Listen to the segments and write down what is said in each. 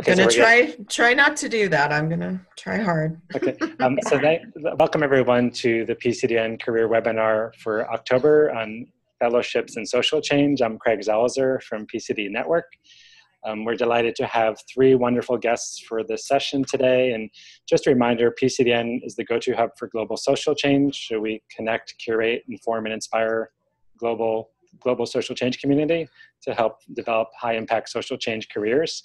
Okay, gonna so try getting... try not to do that. I'm gonna try hard. okay. Um, so they, welcome everyone to the PCDN career webinar for October on fellowships and social change. I'm Craig Zelizer from PCD Network. Um, we're delighted to have three wonderful guests for this session today. And just a reminder, PCDN is the go-to hub for global social change. So we connect, curate, inform, and inspire global global social change community to help develop high impact social change careers.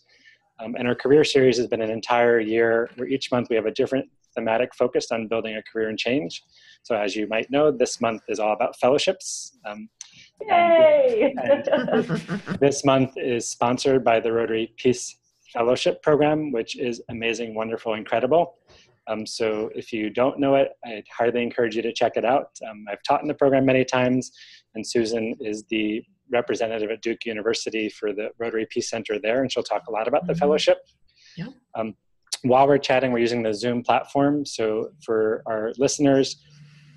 Um, and our career series has been an entire year where each month we have a different thematic focused on building a career in change. So as you might know, this month is all about fellowships. Um, Yay! And, and this month is sponsored by the Rotary Peace Fellowship Program, which is amazing, wonderful, incredible. Um, so if you don't know it, I'd highly encourage you to check it out. Um, I've taught in the program many times, and Susan is the representative at Duke University for the Rotary Peace Center there, and she'll talk a lot about the mm-hmm. fellowship. Yeah. Um, while we're chatting, we're using the Zoom platform. So for our listeners,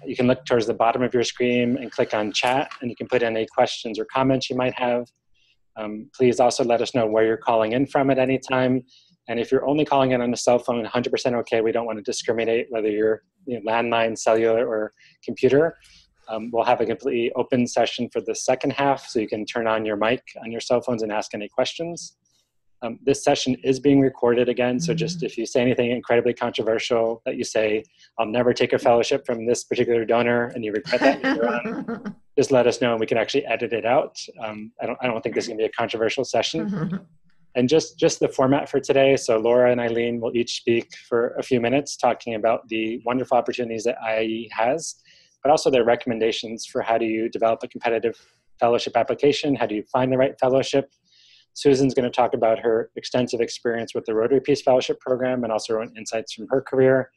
you can look towards the bottom of your screen and click on chat, and you can put in any questions or comments you might have. Um, please also let us know where you're calling in from at any time. And if you're only calling in on a cell phone, 100% okay. We don't want to discriminate whether you're you know, landline, cellular, or computer. Um, we'll have a completely open session for the second half, so you can turn on your mic on your cell phones and ask any questions. Um, this session is being recorded again, so just mm-hmm. if you say anything incredibly controversial that you say, I'll never take a fellowship from this particular donor, and you regret that later on, just let us know and we can actually edit it out. Um, I, don't, I don't think this is going to be a controversial session. and just, just the format for today, so Laura and Eileen will each speak for a few minutes talking about the wonderful opportunities that IIE has but also their recommendations for how do you develop a competitive fellowship application, how do you find the right fellowship. Susan's going to talk about her extensive experience with the Rotary Peace Fellowship Program and also insights from her career.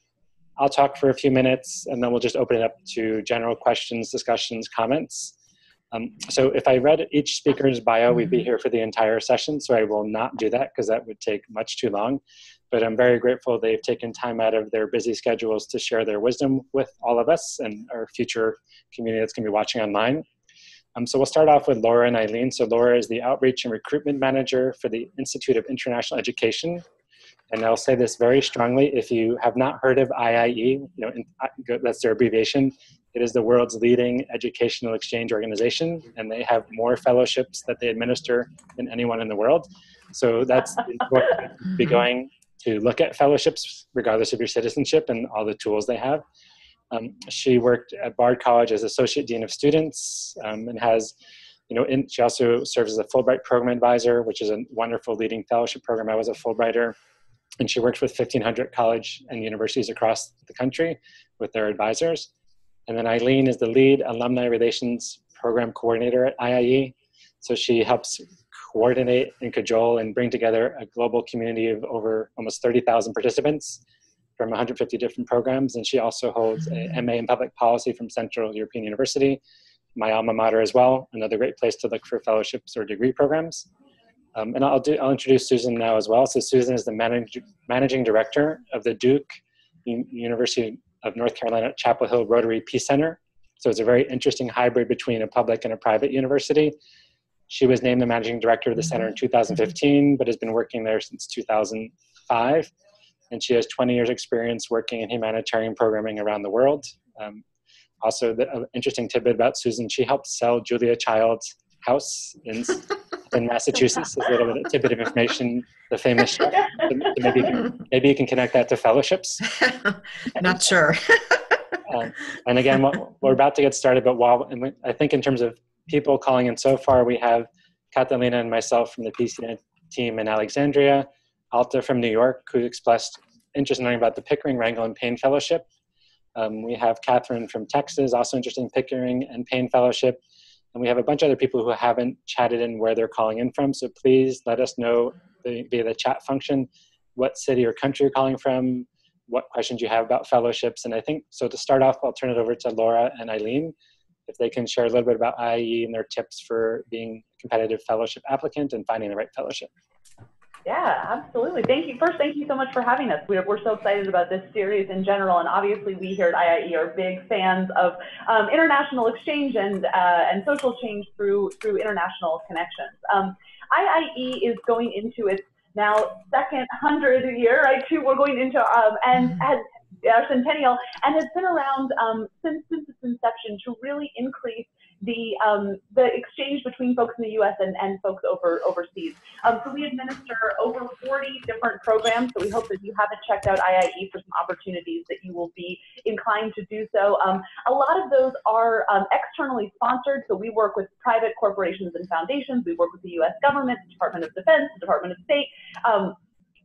I'll talk for a few minutes and then we'll just open it up to general questions, discussions, comments. Um, so if I read each speaker's bio, we'd be here for the entire session, so I will not do that because that would take much too long but I'm very grateful they've taken time out of their busy schedules to share their wisdom with all of us and our future community that's going to be watching online. Um, so we'll start off with Laura and Eileen. So Laura is the Outreach and Recruitment Manager for the Institute of International Education. And I'll say this very strongly, if you have not heard of IIE, you know, uh, that's their abbreviation, it is the world's leading educational exchange organization, and they have more fellowships that they administer than anyone in the world. So that's important to be going to look at fellowships, regardless of your citizenship and all the tools they have. Um, she worked at Bard College as Associate Dean of Students um, and has, you know, in, she also serves as a Fulbright Program Advisor, which is a wonderful leading fellowship program. I was a Fulbrighter. And she works with 1,500 college and universities across the country with their advisors. And then Eileen is the lead alumni relations program coordinator at IIE. So she helps coordinate and cajole and bring together a global community of over almost 30,000 participants from 150 different programs. And she also holds a MA in public policy from Central European University, my alma mater as well, another great place to look for fellowships or degree programs. Um, and I'll, do, I'll introduce Susan now as well. So Susan is the manage, managing director of the Duke University of North Carolina Chapel Hill Rotary Peace Center. So it's a very interesting hybrid between a public and a private university. She was named the managing director of the center in mm-hmm. 2015, but has been working there since 2005. And she has 20 years experience working in humanitarian programming around the world. Um, also, the uh, interesting tidbit about Susan, she helped sell Julia Child's house in, in Massachusetts. a little bit of tidbit of information, the famous chef. maybe, you can, maybe you can connect that to fellowships. Not sure. um, and again, we're about to get started, but while I think in terms of people calling in so far. We have Catalina and myself from the PCDN team in Alexandria, Alta from New York, who expressed interest in learning about the Pickering, Rangel, and Payne Fellowship. Um, we have Catherine from Texas, also interested in Pickering and Payne Fellowship. And we have a bunch of other people who haven't chatted in where they're calling in from. So please let us know via the chat function what city or country you're calling from, what questions you have about fellowships. And I think, so to start off, I'll turn it over to Laura and Eileen if they can share a little bit about IIE and their tips for being a competitive fellowship applicant and finding the right fellowship. Yeah, absolutely. Thank you. First, thank you so much for having us. We're, we're so excited about this series in general, and obviously we here at IIE are big fans of um, international exchange and uh, and social change through through international connections. Um, IIE is going into its now second hundred year, right? Two, we're going into um, and Mm-hmm. has our centennial, and has been around um, since since its inception to really increase the um, the exchange between folks in the U.S. and, and folks over overseas. Um, so we administer over 40 different programs. So we hope that you haven't checked out IIE for some opportunities, that you will be inclined to do so. Um, a lot of those are um, externally sponsored. So we work with private corporations and foundations. We work with the U.S. government, the Department of Defense, the Department of State.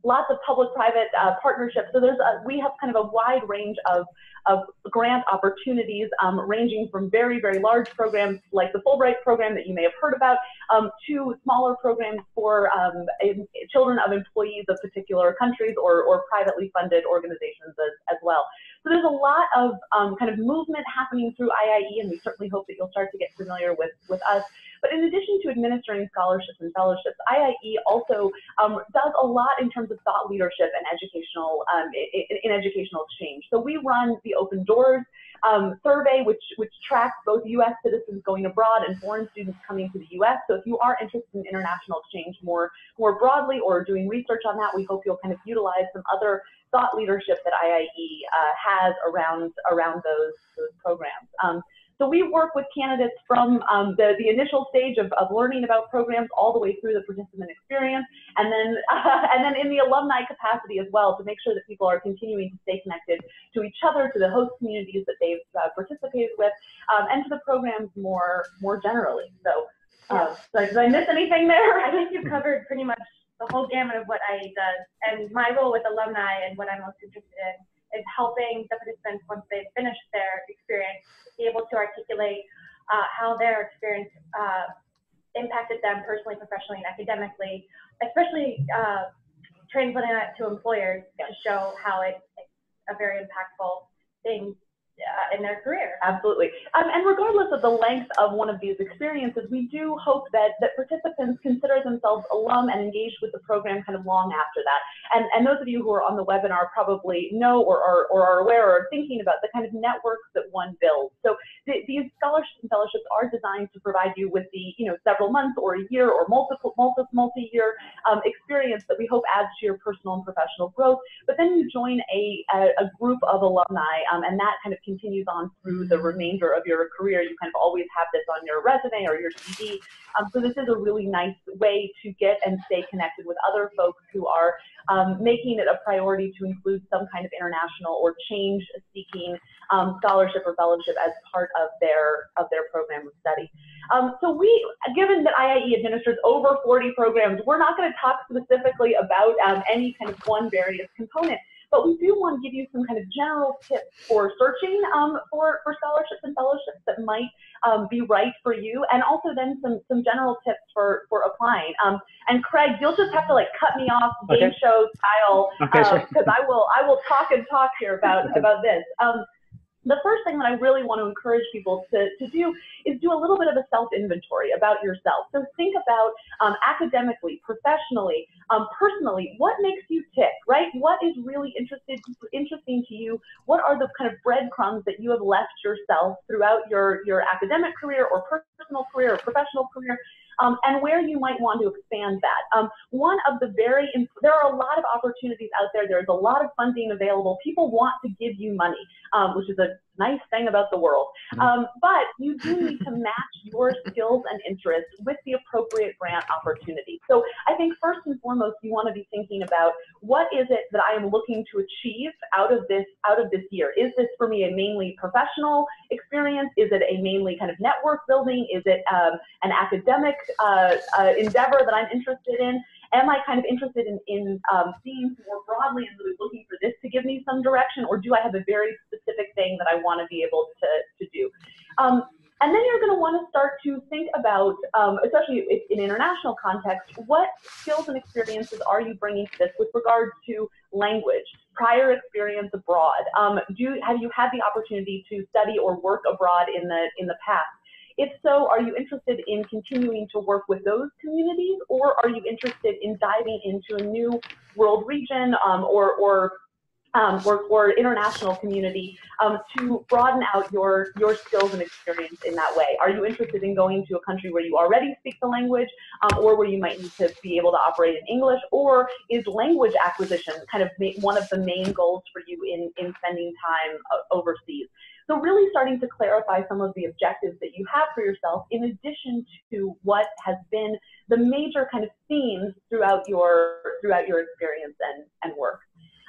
Lots of public-private uh, partnerships. So there's a, we have kind of a wide range of of grant opportunities, um, ranging from very, very large programs like the Fulbright program that you may have heard about, um, to smaller programs for um, children of employees of particular countries or, or privately funded organizations as, as well. So there's a lot of um, kind of movement happening through IIE, and we certainly hope that you'll start to get familiar with, with us. But in addition to administering scholarships and fellowships, IIE also um, does a lot in terms of thought leadership and educational um, in, in, educational exchange. So we run the Open Doors um, survey, which which tracks both U.S. citizens going abroad and foreign students coming to the U.S. So if you are interested in international exchange more more broadly or doing research on that, we hope you'll kind of utilize some other thought leadership that IIE uh, has around around those those programs. So we work with candidates from um, the, the initial stage of, of learning about programs all the way through the participant experience, and then uh, and then in the alumni capacity as well to make sure that people are continuing to stay connected to each other, to the host communities that they've uh, participated with, um, and to the programs more more generally. So, uh, did I miss anything there? I think you covered pretty much the whole gamut of what IE does, and my role with alumni and what I'm most interested in is helping the participants once they've finished their experience be able to articulate uh, how their experience uh, impacted them personally, professionally, and academically, especially uh, translating that to employers to show how it's a very impactful thing uh, in their career. Absolutely. Um, and regardless of the length of one of these experiences, we do hope that, that participants consider themselves alum and engaged with the program kind of long after that. And, and those of you who are on the webinar probably know or, or, or are aware or are thinking about the kind of networks that one builds. So th these scholarships and fellowships are designed to provide you with the, you know, several months or a year or multiple, multi, multi-year um, experience that we hope adds to your personal and professional growth. But then you join a, a, a group of alumni um, and that kind of continues on through the remainder of your career. You kind of always have this on your resume or your CV. Um, so this is a really nice way to get and stay connected with other folks who are um, making it a priority to include some kind of international or change-seeking um, scholarship or fellowship as part of their of their program of study. Um, so we, given that IIE administers over 40 programs, we're not going to talk specifically about um, any kind of one various component. But we do want to give you some kind of general tips for searching um, for, for scholarships and fellowships that might um, be right for you, and also then some, some general tips for, for applying. Um, and Craig, you'll just have to like cut me off game Okay. show style Okay, because sure. I will I will talk and talk here about about this. The first thing that I really want to encourage people to, to do is do a little bit of a self inventory about yourself. So think about um, academically, professionally, um, personally, what makes you tick, right? What is really interested, interesting to you? What are the kind of breadcrumbs that you have left yourself throughout your, your academic career or personal career or professional career? Um, and where you might want to expand that. Um, one of the very, there are a lot of opportunities out there. There's a lot of funding available. People want to give you money, um, which is a nice thing about the world. Mhm. Um, but you do need to match your skills and interests with the appropriate grant opportunity. So I think first and foremost, you want to be thinking about what is it that I am looking to achieve out of this out of this year? Is this for me a mainly professional experience? Is it a mainly kind of network building? Is it um, an academic uh, uh, endeavor that I'm interested in? Am I kind of interested in, in um, seeing more broadly and really looking for this to give me some direction, or do I have a very specific thing that I want to be able to, to do? Um, and then you're going to want to start to think about, um, especially in international context, what skills and experiences are you bringing to this with regard to language, prior experience abroad? Um, do have you had the opportunity to study or work abroad in the in the past? If so, are you interested in continuing to work with those communities, or are you interested in diving into a new world region um, or, or um, or, or international community um, to broaden out your, your skills and experience in that way. Are you interested in going to a country where you already speak the language um, or where you might need to be able to operate in English? Or is language acquisition kind of one of the main goals for you in, in spending time uh, overseas? So really starting to clarify some of the objectives that you have for yourself in addition to what has been the major kind of themes throughout your, throughout your experience and, and work.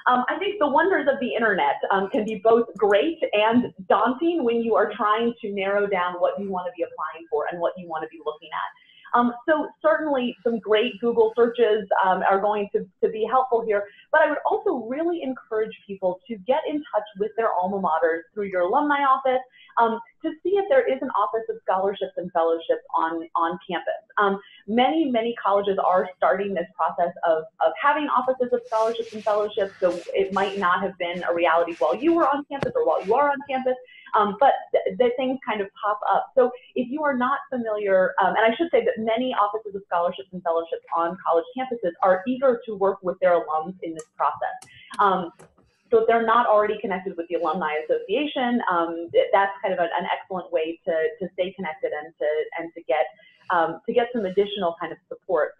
Um, I think the wonders of the internet um, can be both great and daunting when you are trying to narrow down what you want to be applying for and what you want to be looking at. Um, so certainly some great Google searches um, are going to, to be helpful here, but I would also really encourage people to get in touch with their alma maters through your alumni office um, to see if there is an office of scholarships and fellowships on, on campus. Um, many, many colleges are starting this process of, of having offices of scholarships and fellowships, so it might not have been a reality while you were on campus or while you are on campus, um, but th- the things kind of pop up. So if you are not familiar, um, and I should say that many offices of scholarships and fellowships on college campuses are eager to work with their alums in this process. Um, so if they're not already connected with the Alumni Association, um, that's kind of an, an, excellent way to, to stay connected and to, and to get, um, to get some additional kind of support.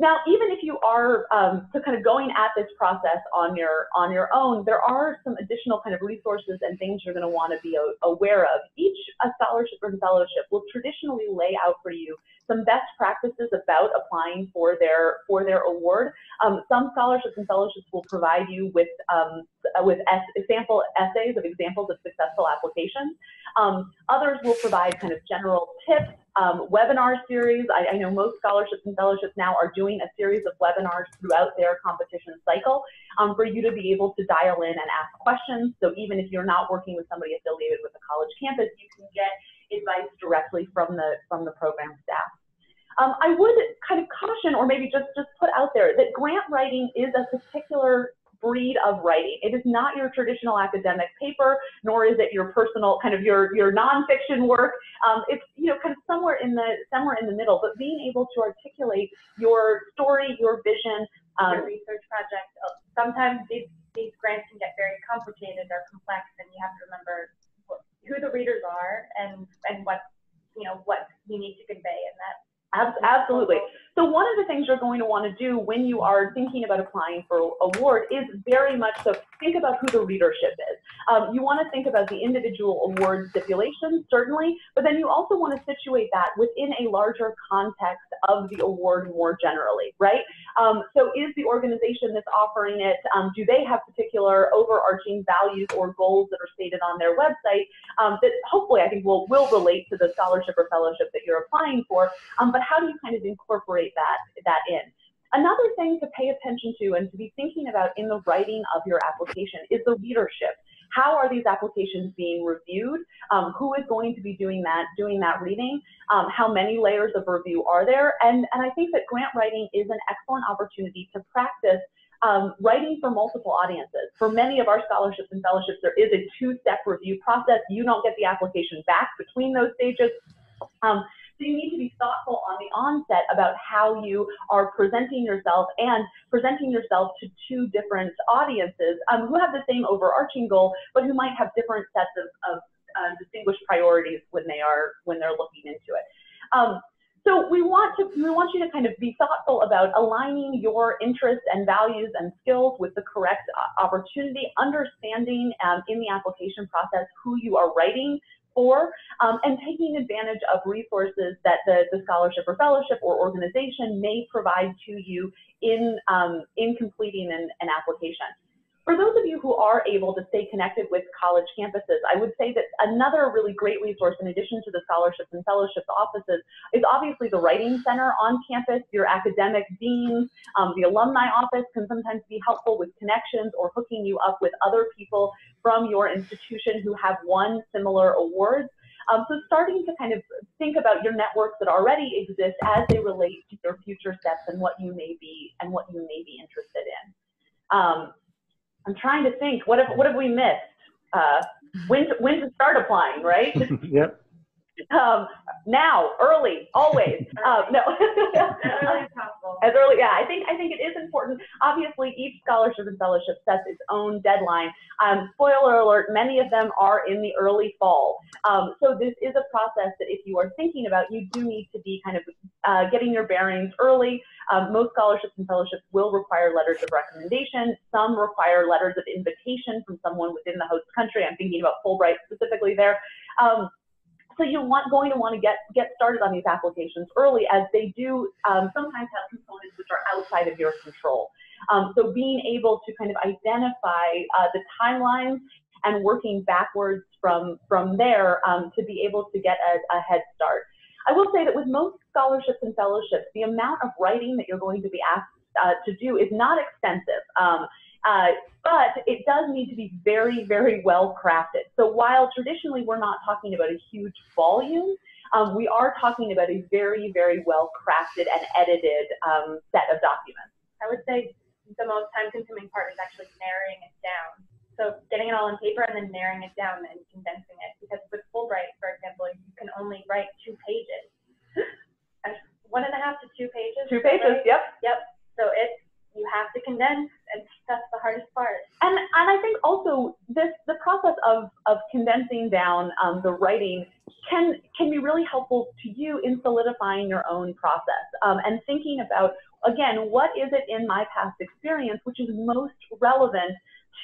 Now, even if you are um, kind of going at this process on your on your own, there are some additional kind of resources and things you're going to want to be aware of. Each a scholarship or fellowship will traditionally lay out for you some best practices about applying for their for their award. Um, some scholarships and fellowships will provide you with um, with sample essays of examples of successful applications. Um, others will provide kind of general tips um, webinar series. I, I, know most scholarships and fellowships now are doing a series of webinars throughout their competition cycle um, for you to be able to dial in and ask questions. So even if you're not working with somebody affiliated with a college campus, you can get advice directly from the from the program. Um, I would kind of caution, or maybe just just put out there that grant writing is a particular breed of writing. It is not your traditional academic paper, nor is it your personal kind of your your nonfiction work. Um, it's you know kind of somewhere in the somewhere in the middle. But being able to articulate your story, your vision, um, your research project. Uh, sometimes these these grants can get very complicated or complex, and you have to remember who the readers are and and what you know what you need to convey in that Absolutely. So one of the things you're going to want to do when you are thinking about applying for award is very much so think about who the readership is. Um, you want to think about the individual award stipulations, certainly, but then you also want to situate that within a larger context of the award more generally, right? Um, so is the organization that's offering it, um, do they have particular overarching values or goals that are stated on their website um, that hopefully I think will, will relate to the scholarship or fellowship that you're applying for, um, but how do you kind of incorporate that, that in? Another thing to pay attention to and to be thinking about in the writing of your application is the readership. How are these applications being reviewed? Um, who is going to be doing that, doing that reading? Um, how many layers of review are there? And, and I think that grant writing is an excellent opportunity to practice um, writing for multiple audiences. For many of our scholarships and fellowships, there is a two-step review process. You don't get the application back between those stages. Um, so you need to be thoughtful on the onset about how you are presenting yourself and presenting yourself to two different audiences um, who have the same overarching goal, but who might have different sets of, of uh, distinguished priorities when they are when they're looking into it. Um, so we want to we want you to kind of be thoughtful about aligning your interests and values and skills with the correct uh, opportunity, understanding um, in the application process who you are writing for, um, and taking advantage of resources that the, the scholarship or fellowship or organization may provide to you in, um, in completing an, an application. For those of you who are able to stay connected with college campuses, I would say that another really great resource in addition to the scholarships and fellowships offices is obviously the Writing Center on campus. Your academic deans, um, the alumni office can sometimes be helpful with connections or hooking you up with other people from your institution who have won similar awards. Um, so starting to kind of think about your networks that already exist as they relate to your future steps and what you may be and what you may be interested in. Um, I'm trying to think. What have what have we missed? Uh, when to, when to start applying, right? yep. Um, now, early, always. uh, no, As early as possible. as early. Yeah, I think I think it is important. Obviously, each scholarship and fellowship sets its own deadline. Um, spoiler alert: many of them are in the early fall. Um, so this is a process that, if you are thinking about, you do need to be kind of uh, getting your bearings early. Um, most scholarships and fellowships will require letters of recommendation. Some require letters of invitation from someone within the host country. I'm thinking about Fulbright specifically there. So you're want, going to want to get get started on these applications early, as they do um, sometimes have components which are outside of your control. Um, so being able to kind of identify uh, the timelines and working backwards from from there um, to be able to get a, a head start. I will say that with most scholarships and fellowships, the amount of writing that you're going to be asked uh, to do is not extensive. Um, uh, but it does need to be very, very well crafted. So while traditionally we're not talking about a huge volume, um, we are talking about a very, very well crafted and edited um, set of documents. I would say the most time consuming part is actually narrowing it down. So getting it all on paper and then narrowing it down and condensing it. Because with Fulbright, for example, you can only write two pages. One and a half to two pages. Two pages, right? yep. Yep. So it's you have to condense, and that's the hardest part. And and I think also this the process of of condensing down um, the writing can can be really helpful to you in solidifying your own process um, and thinking about again what is it in my past experience which is most relevant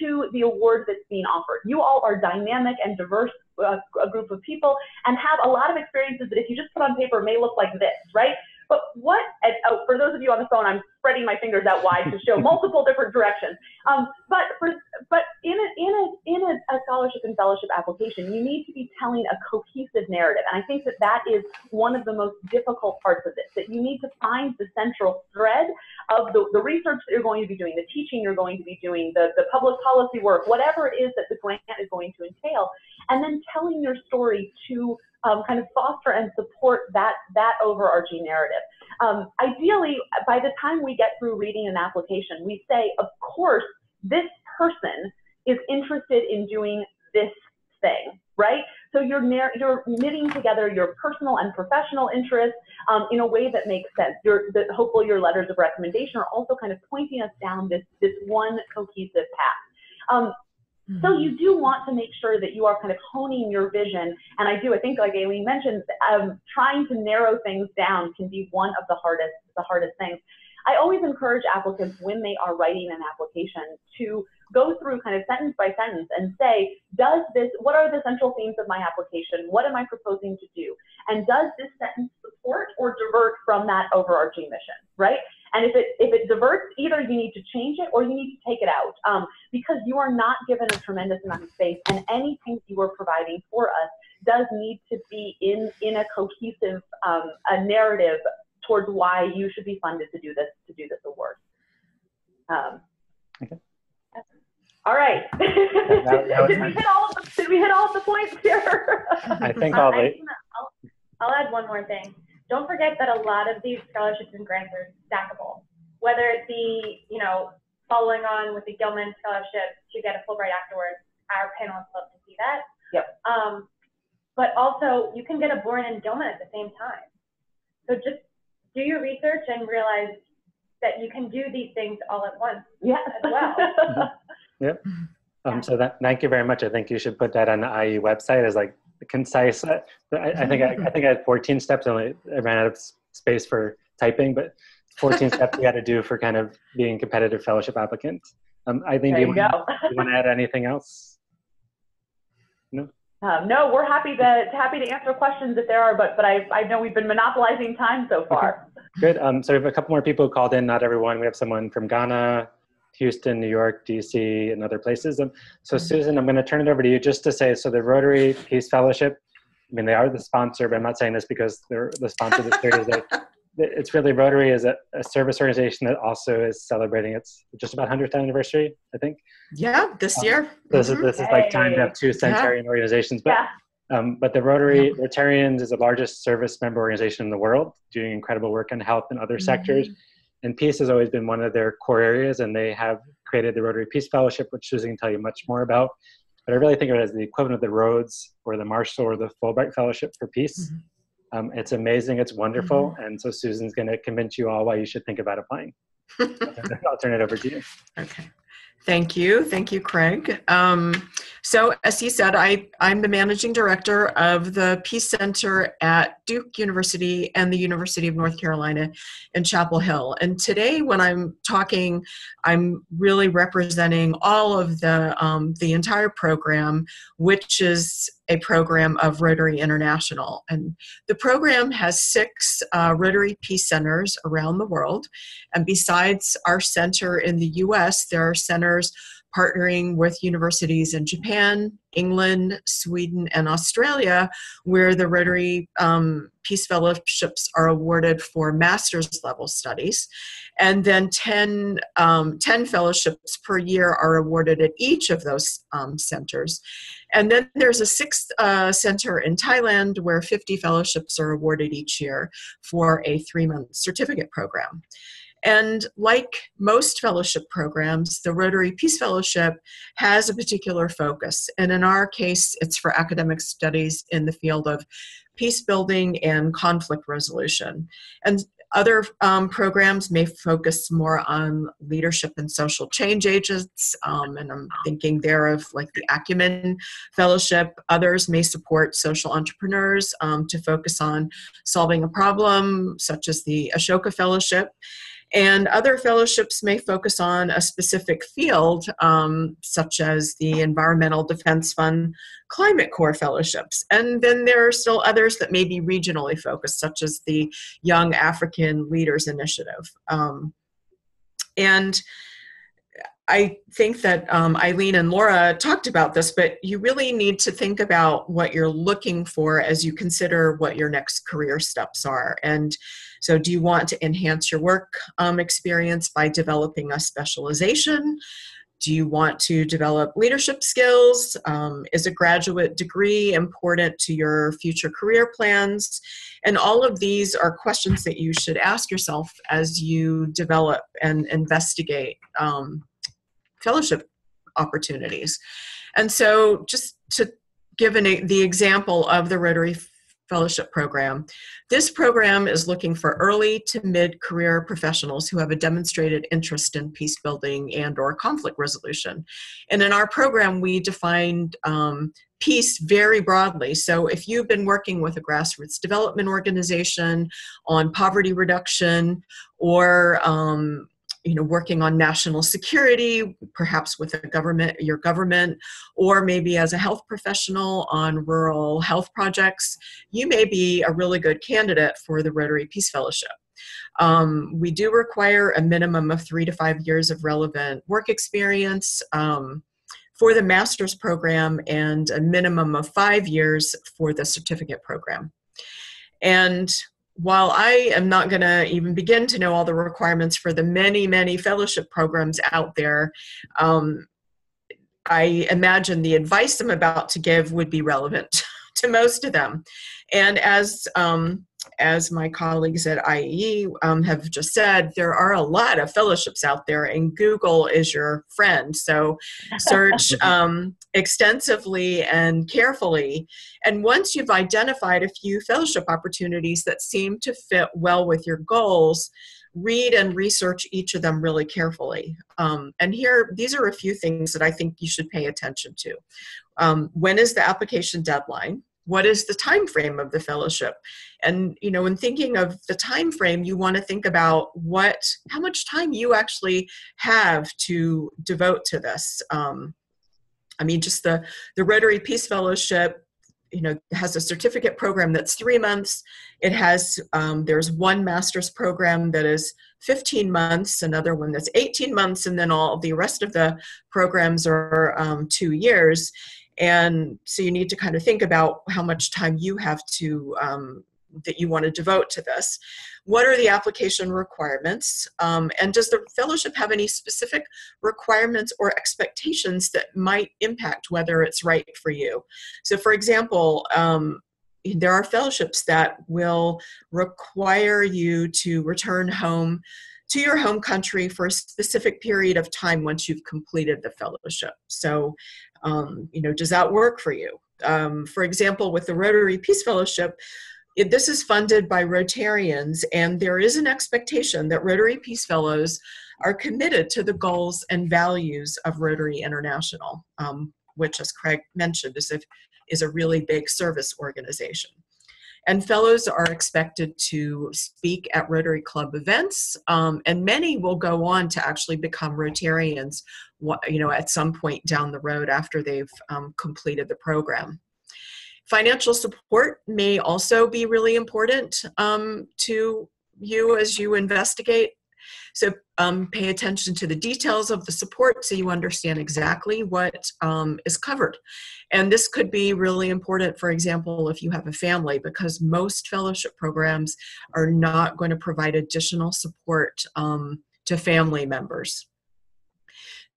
to the award that's being offered. You all are dynamic and diverse uh, a group of people and have a lot of experiences that if you just put on paper may look like this, right? But what, and, oh, for those of you on the phone, I'm spreading my fingers out wide to show multiple different directions. Um, but for, but in a, in a, in a, a scholarship and fellowship application, you need to be telling a cohesive narrative. And I think that that is one of the most difficult parts of this, that you need to find the central thread of the, the research that you're going to be doing, the teaching you're going to be doing, the, the public policy work, whatever it is that the grant is going to entail, and then telling your story to um, kind of foster and support that, that overarching narrative. Um, ideally, by the time we get through reading an application, we say, of course, this person is interested in doing this thing, right? So you're, you're knitting together your personal and professional interests um, in a way that makes sense. Your, hopefully your letters of recommendation are also kind of pointing us down this, this one cohesive path. Um, so you do want to make sure that you are kind of honing your vision. And I do, I think like Eileen mentioned, um, trying to narrow things down can be one of the hardest, the hardest things. I always encourage applicants when they are writing an application to go through kind of sentence by sentence and say, does this, what are the central themes of my application? What am I proposing to do? And does this sentence support or divert from that overarching mission, right? And if it if it diverts, either you need to change it or you need to take it out um, because you are not given a tremendous amount of space, and anything you are providing for us does need to be in in a cohesive um, a narrative towards why you should be funded to do this to do this award. Um, okay. All right. That, that did we hit all of the, did we hit all of the points here? I think all the. I'll, I'll add one more thing don't forget that a lot of these scholarships and grants are stackable. Whether it be, you know, following on with the Gilman Scholarship to get a Fulbright afterwards, our panelists love to see that. Yep. Um, but also, you can get a Boren and Gilman at the same time. So just do your research and realize that you can do these things all at once yeah. as well. yep. Um, so that, thank you very much. I think you should put that on the IE website as like concise. I, I think I, I, think I had 14 steps. Only I ran out of space for typing, but 14 steps we had to do for kind of being competitive fellowship applicants. Um, I think you, you, want, you want to add anything else? No. Um, no, we're happy to happy to answer questions if there are, but but I I know we've been monopolizing time so far. Okay. Good. Um, so we have a couple more people called in. Not everyone. We have someone from Ghana, Houston, New York, DC, and other places. And so, Mm-hmm. Susan, I'm going to turn it over to you just to say so the Rotary Peace Fellowship, I mean, they are the sponsor, but I'm not saying this because they're the sponsor of the series. They, it's really Rotary is a, a, service organization that also is celebrating its just about 100th anniversary, I think. Yeah, this um, year. This, mm-hmm. is, this is like time to have two centenarian yeah. organizations. But, yeah. um, but the Rotary yeah. Rotarians is the largest service member organization in the world, doing incredible work in health and other mm-hmm. sectors and peace has always been one of their core areas and they have created the rotary peace fellowship which susan can tell you much more about but i really think of it as the equivalent of the rhodes or the marshall or the fulbright fellowship for peace mm-hmm. Um, it's amazing. It's wonderful. And so Susan's going to convince you all why you should think about applying. I'll turn it over to you. Okay. Thank you. Thank you, Craig. Um, so, as he said, I, I'm the managing director of the Peace Center at Duke University and the University of North Carolina in Chapel Hill. And today, when I'm talking, I'm really representing all of the, um, the entire program, which is a program of Rotary International. And the program has six uh, Rotary Peace Centers around the world. And besides our center in the US, there are centers partnering with universities in Japan, England, Sweden, and Australia, where the Rotary um, Peace Fellowships are awarded for master's level studies. And then 10, um, 10 fellowships per year are awarded at each of those um, centers. And then there's a sixth uh, center in Thailand where 50 fellowships are awarded each year for a three month certificate program. And like most fellowship programs, the Rotary Peace Fellowship has a particular focus. And in our case, it's for academic studies in the field of peace building and conflict resolution. And other um, programs may focus more on leadership and social change agents, um, and I'm thinking there of like the Acumen Fellowship. Others may support social entrepreneurs um, to focus on solving a problem, such as the Ashoka Fellowship. And other fellowships may focus on a specific field, um, such as the Environmental Defense Fund Climate Corps fellowships. And then there are still others that may be regionally focused, such as the Young African Leaders Initiative. Um, and I think that um, Eileen and Laura talked about this, but you really need to think about what you're looking for as you consider what your next career steps are. And so, do you want to enhance your work um, experience by developing a specialization? Do you want to develop leadership skills? Um, is a graduate degree important to your future career plans? And all of these are questions that you should ask yourself as you develop and investigate um, fellowship opportunities. And so, just to give an, the example of the Rotary Fellowship Program, this program is looking for early to mid career professionals who have a demonstrated interest in peace building and or conflict resolution. And in our program, we defined um, peace very broadly. So if you've been working with a grassroots development organization on poverty reduction or um, you know working on national security perhaps with a government your government or maybe as a health professional on rural health projects you may be a really good candidate for the rotary peace fellowship. Um, we do require a minimum of three to five years of relevant work experience um, for the master's program and a minimum of five years for the certificate program. And while I am not going to even begin to know all the requirements for the many, many fellowship programs out there, um, I imagine the advice I'm about to give would be relevant to most of them. And as um, as my colleagues at IE um, have just said, there are a lot of fellowships out there, and Google is your friend. So search um, extensively and carefully. And once you've identified a few fellowship opportunities that seem to fit well with your goals, read and research each of them really carefully. Um, and here, these are a few things that I think you should pay attention to. Um, when is the application deadline? What is the time frame of the fellowship? And you know in thinking of the time frame you want to think about what how much time you actually have to devote to this. Um, i mean just the the rotary peace fellowship you know has a certificate program that's three months. It has um, there's one master's program that is 15 months another one that's 18 months and then all the rest of the programs are um, two years and so you need to kind of think about how much time you have to um, that you want to devote to this. What are the application requirements? Um, and does the fellowship have any specific requirements or expectations that might impact whether it's right for you? So for example um, there are fellowships that will require you to return home to your home country for a specific period of time once you've completed the fellowship. So um, you know, does that work for you? Um, for example, with the Rotary Peace Fellowship, it, this is funded by Rotarians, and there is an expectation that Rotary Peace Fellows are committed to the goals and values of Rotary International, um, which, as Craig mentioned, is a, is a really big service organization. And fellows are expected to speak at Rotary Club events, um, and many will go on to actually become Rotarians, you know, at some point down the road after they've um, completed the program. Financial support may also be really important um, to you as you investigate so um, pay attention to the details of the support so you understand exactly what um, is covered. And this could be really important, for example, if you have a family, because most fellowship programs are not going to provide additional support um, to family members.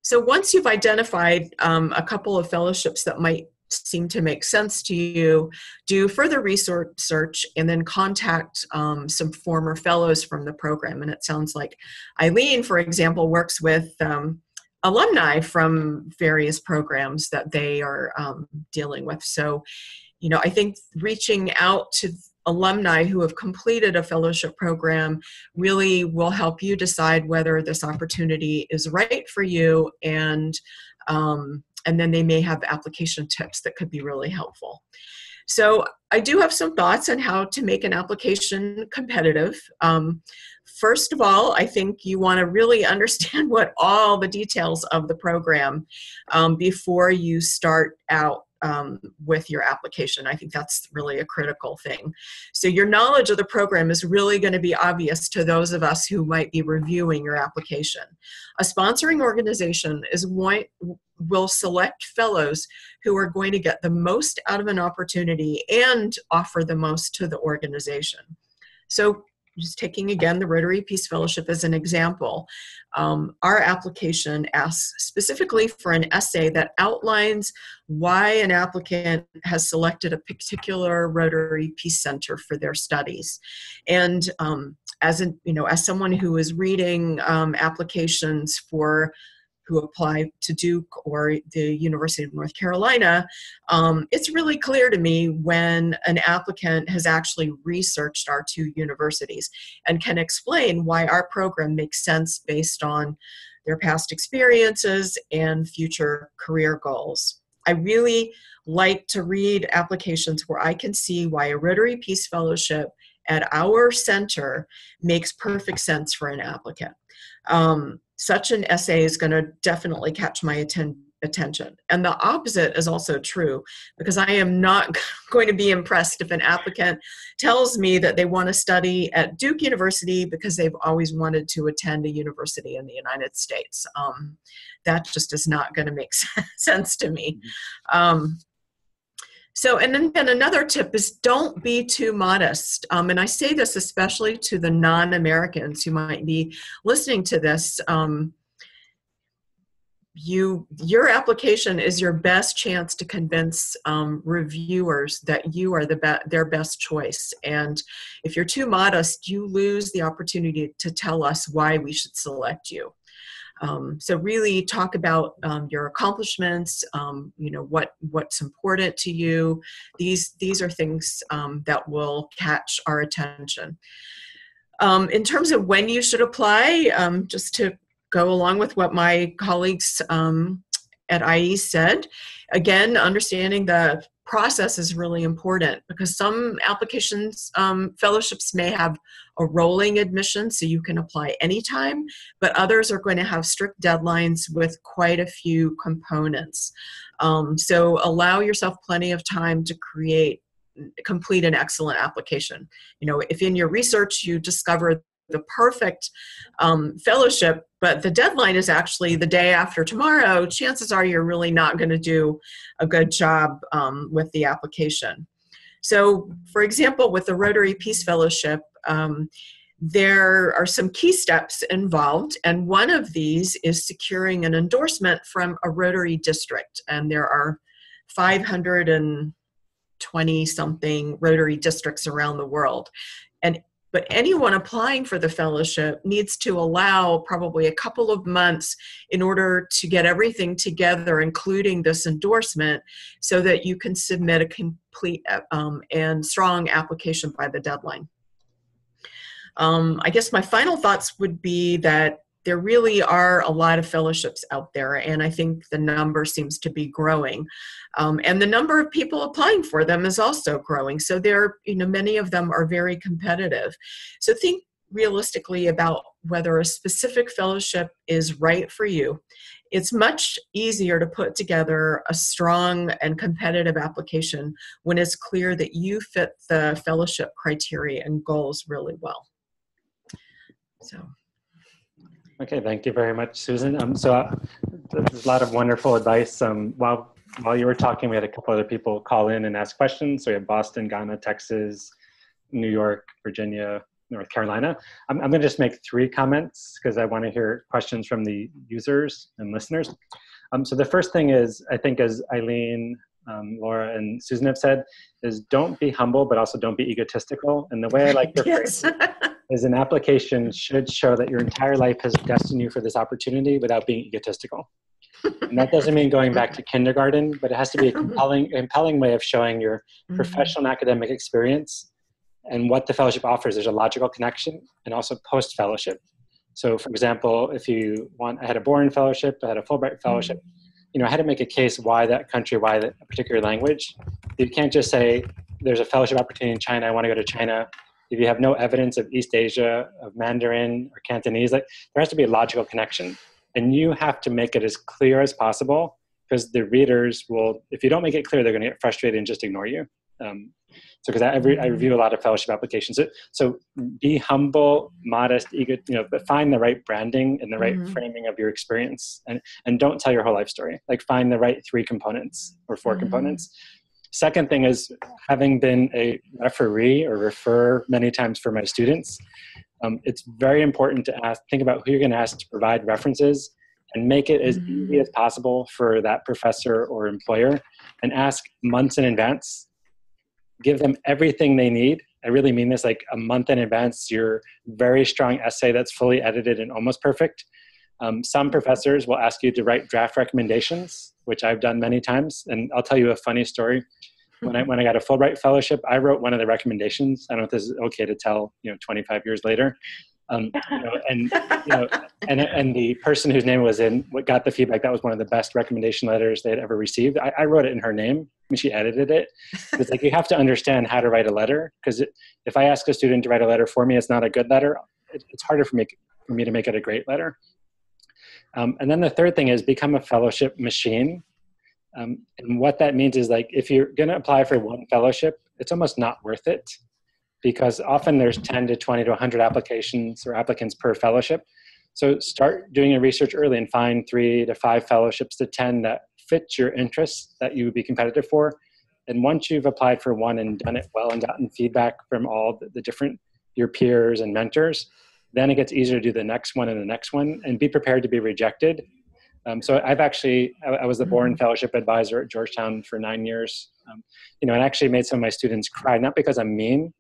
So once you've identified um, a couple of fellowships that might seem to make sense to you, do further research and then contact um, some former fellows from the program. And it sounds like Eileen, for example, works with um, alumni from various programs that they are um, dealing with. So, you know, I think reaching out to alumni who have completed a fellowship program really will help you decide whether this opportunity is right for you and um, and then they may have application tips that could be really helpful. So I do have some thoughts on how to make an application competitive. Um, first of all, I think you want to really understand what all the details of the program um, before you start out um, with your application. I think that's really a critical thing. So your knowledge of the program is really going to be obvious to those of us who might be reviewing your application. A sponsoring organization is one, will select fellows who are going to get the most out of an opportunity and offer the most to the organization. So just taking again the Rotary Peace Fellowship as an example, um, our application asks specifically for an essay that outlines why an applicant has selected a particular Rotary Peace Center for their studies. And um, as a, you know, as someone who is reading um, applications for who apply to Duke or the University of North Carolina, um, it's really clear to me when an applicant has actually researched our two universities and can explain why our program makes sense based on their past experiences and future career goals. I really like to read applications where I can see why a Rotary Peace Fellowship at our center makes perfect sense for an applicant. Um, such an essay is going to definitely catch my atten- attention. And the opposite is also true because I am not going to be impressed if an applicant tells me that they want to study at Duke University because they've always wanted to attend a university in the United States. Um, that just is not going to make sense to me. Mm-hmm. Um, so, and then, then another tip is don't be too modest. Um, and I say this especially to the non Americans who might be listening to this. Um, you your application is your best chance to convince um, reviewers that you are the be- their best choice and if you're too modest you lose the opportunity to tell us why we should select you um, so really talk about um, your accomplishments, um, you know, what, what's important to you. These, these are things um, that will catch our attention. Um, in terms of when you should apply, um, just to go along with what my colleagues at IE said, again, understanding the process is really important because some applications um, fellowships may have a rolling admission so you can apply anytime but others are going to have strict deadlines with quite a few components. Um, so allow yourself plenty of time to create complete an excellent application. You know if in your research you discover the perfect um, fellowship, but the deadline is actually the day after tomorrow, chances are you're really not going to do a good job um, with the application. So, for example, with the Rotary Peace Fellowship, um, there are some key steps involved, and one of these is securing an endorsement from a Rotary district. And there are 520 something Rotary districts around the world. And but anyone applying for the fellowship needs to allow probably a couple of months in order to get everything together, including this endorsement, so that you can submit a complete um, and strong application by the deadline. Um, I guess my final thoughts would be that there really are a lot of fellowships out there, and I think the number seems to be growing. Um, and the number of people applying for them is also growing. So there, you know, many of them are very competitive. So think realistically about whether a specific fellowship is right for you. It's much easier to put together a strong and competitive application when it's clear that you fit the fellowship criteria and goals really well. So. Okay, thank you very much, Susan. Um, so uh, there's a lot of wonderful advice. Um, while while you were talking, we had a couple other people call in and ask questions. So we have Boston, Ghana, Texas, New York, Virginia, North Carolina. I'm, I'm going to just make three comments because I want to hear questions from the users and listeners. Um, so the first thing is, I think as Eileen, um, Laura, and Susan have said, is don't be humble, but also don't be egotistical. And the way I like to yes. phrase is an application should show that your entire life has destined you for this opportunity without being egotistical. and that doesn't mean going back to kindergarten, but it has to be a compelling, compelling way of showing your mm-hmm. professional and academic experience and what the fellowship offers. There's a logical connection and also post fellowship. So, for example, if you want, I had a Boren fellowship, I had a Fulbright fellowship. Mm-hmm. You know, I had to make a case why that country, why that particular language. You can't just say there's a fellowship opportunity in China. I want to go to China if you have no evidence of East Asia, of Mandarin or Cantonese, like there has to be a logical connection. And you have to make it as clear as possible because the readers will, if you don't make it clear, they're going to get frustrated and just ignore you. Um, so, because I, I, review a lot of fellowship applications, so, so be humble, modest, eager, you know, but find the right branding and the right mm-hmm. framing of your experience, and and don't tell your whole life story. Like find the right three components or 4 mm-hmm. components, Second thing is having been a referee or refer many times for my students, um, it's very important to ask, think about who you're going to ask to provide references and make it as mm-hmm. easy as possible for that professor or employer and ask months in advance. Give them everything they need. I really mean this like a month in advance, your very strong essay that's fully edited and almost perfect. Um, some professors will ask you to write draft recommendations which I've done many times. And I'll tell you a funny story. When I when I got a Fulbright fellowship, I wrote one of the recommendations. I don't know if this is okay to tell. You know, 25 years later, um, you know, and you know, and and the person whose name was in what got the feedback that was one of the best recommendation letters they had ever received. I, I wrote it in her name. Mean, she edited it. It's like you have to understand how to write a letter because if I ask a student to write a letter for me, it's not a good letter. It, it's harder for me for me to make it a great letter. Um, and then the third thing is become a fellowship machine. Um, and what that means is like if you're going to apply for one fellowship, it's almost not worth it because often there's 10 to 20 to 100 applications or applicants per fellowship. So start doing your research early and find three to five fellowships to 10 that fit your interests that you would be competitive for. And once you've applied for one and done it well and gotten feedback from all the, the different your peers and mentors, then it gets easier to do the next one and the next one and be prepared to be rejected. Um, so I've actually, I, I, was the Boren mm-hmm. Fellowship Advisor at Georgetown for nine years. Um, you know, and actually made some of my students cry, not because I'm mean,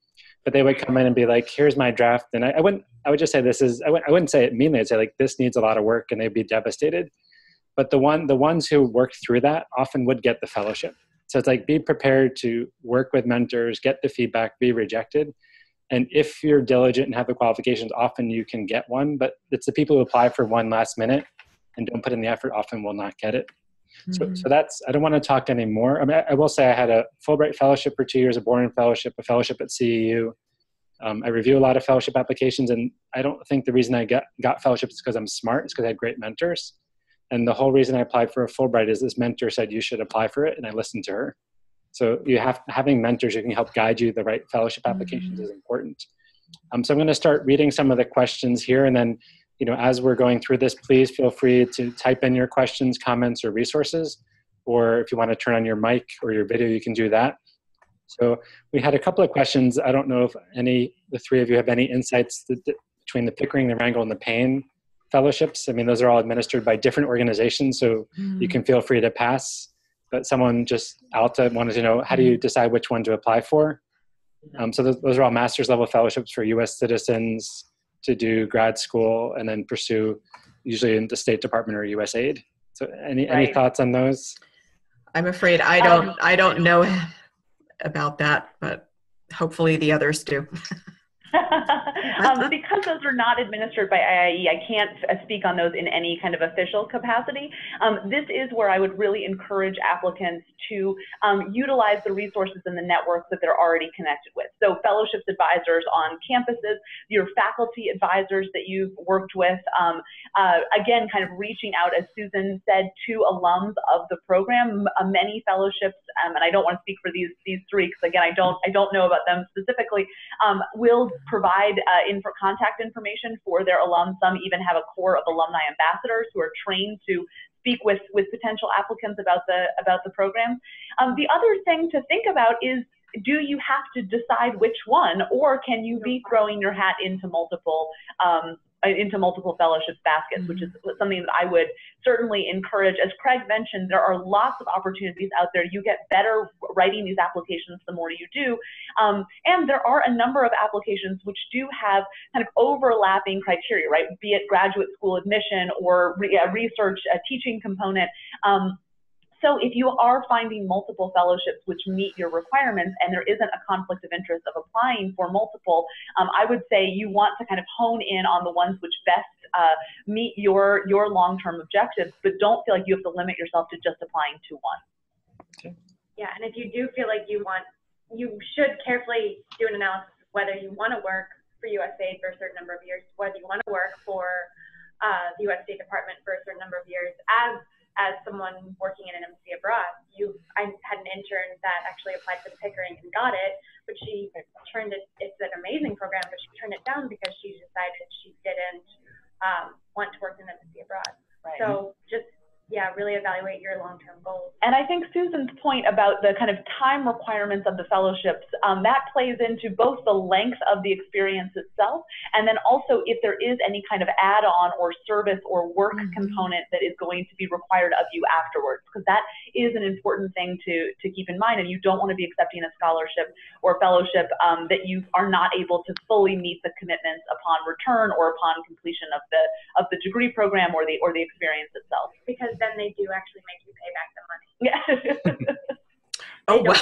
but they would come in and be like, here's my draft. And I, I wouldn't, I would just say this is, I w- I wouldn't say it meanly. I'd say like, this needs a lot of work and they'd be devastated. But the one, the ones who worked through that often would get the fellowship. So it's like, be prepared to work with mentors, get the feedback, be rejected and if you're diligent and have the qualifications, often you can get one. But it's the people who apply for one last minute and don't put in the effort often will not get it. Mm-hmm. So, so that's, I don't want to talk anymore. I mean, I, I, will say I had a Fulbright fellowship for two years, a Boren fellowship, a fellowship at CEU. Um, I review a lot of fellowship applications, and I don't think the reason I got, got fellowship is because I'm smart, it's because I had great mentors. And the whole reason I applied for a Fulbright is this mentor said you should apply for it, and I listened to her. So you have having mentors who can help guide you the right fellowship applications mm-hmm. is important. Um, so I'm going to start reading some of the questions here, and then you know as we're going through this, please feel free to type in your questions, comments, or resources. Or if you want to turn on your mic or your video, you can do that. So we had a couple of questions. I don't know if any the three of you have any insights that, that, between the Pickering, the Rangel, and the Payne fellowships. I mean, those are all administered by different organizations, so mm. you can feel free to pass but someone just Alta wanted to know how do you mm-hmm. decide which one to apply for? Um, so those, those are all master's level fellowships for U.S. citizens to do grad school and then pursue, usually in the State Department or USAID. So any any thoughts on those? I'm afraid I don't I don't know about that, but hopefully the others do. um, because those are not administered by IIE, I can't uh, speak on those in any kind of official capacity. Um, this is where I would really encourage applicants to um, utilize the resources and the networks that they're already connected with. So fellowships advisors on campuses, your faculty advisors that you've worked with, um, uh, again, kind of reaching out, as Susan said, to alums of the program. Uh, many fellowships, um, and I don't want to speak for these these three because again, I don't I don't know about them specifically. Um, will provide uh, info, contact information for their alums. Some even have a core of alumni ambassadors who are trained to speak with with potential applicants about the about the program. Um, the other thing to think about is do you have to decide which one, or can you be throwing your hat into multiple um, into multiple fellowships baskets, which is something that I would certainly encourage. As Craig mentioned, there are lots of opportunities out there. You get better writing these applications the more you do, um, and there are a number of applications which do have kind of overlapping criteria, right? Be it graduate school admission or re- uh, research, a teaching component. Um, so if you are finding multiple fellowships which meet your requirements and there isn't a conflict of interest of applying for multiple, um, I would say you want to kind of hone in on the ones which best uh, meet your your long-term objectives, but don't feel like you have to limit yourself to just applying to one. Yeah, and if you do feel like you want, you should carefully do an analysis of whether you want to work for USAID for a certain number of years, whether you want to work for uh, the U.S. State Department for a certain number of years. As as someone working in an embassy abroad, you I had an intern that actually applied for the Pickering and got it, but she turned it. It's an amazing program, but she turned it down because she decided she didn't um, want to work in an embassy abroad. Right. So just yeah, really evaluate your long-term goals. And I think Susan's point about the kind of time requirements of the fellowships, um, that plays into both the length of the experience itself, and then also if there is any kind of add-on or service or work Mhm. component that is going to be required of you afterwards, because that is an important thing to, to keep in mind, and you don't want to be accepting a scholarship or fellowship um, that you are not able to fully meet the commitments upon return or upon completion of the of the degree program or the or the experience itself. because then they do actually make you pay back the money. Yeah. Oh well.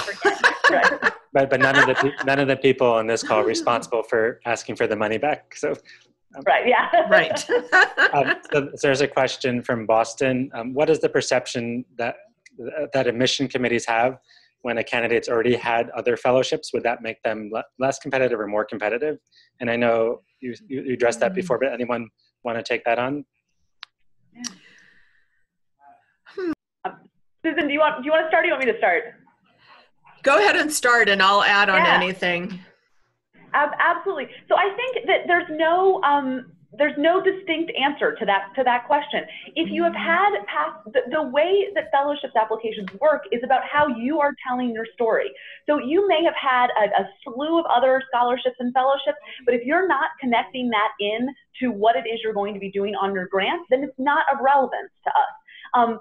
right. But but none of the pe- none of the people on this call are responsible for asking for the money back. So, Right. Yeah. right. um, so, so there's a question from Boston. Um, what is the perception that that admission committees have when a candidate's already had other fellowships? Would that make them le- less competitive or more competitive? And I know you you, you addressed that before, but anyone want to take that on? Susan, do you want do you want to start? Or do you want me to start? Go ahead and start, and I'll add on Yeah. anything. Ab- absolutely. So I think that there's no um, there's no distinct answer to that to that question. If you have had past the, the way that fellowships applications work is about how you are telling your story. So you may have had a, a slew of other scholarships and fellowships, but if you're not connecting that in to what it is you're going to be doing on your grant, then it's not of relevance to us. Um,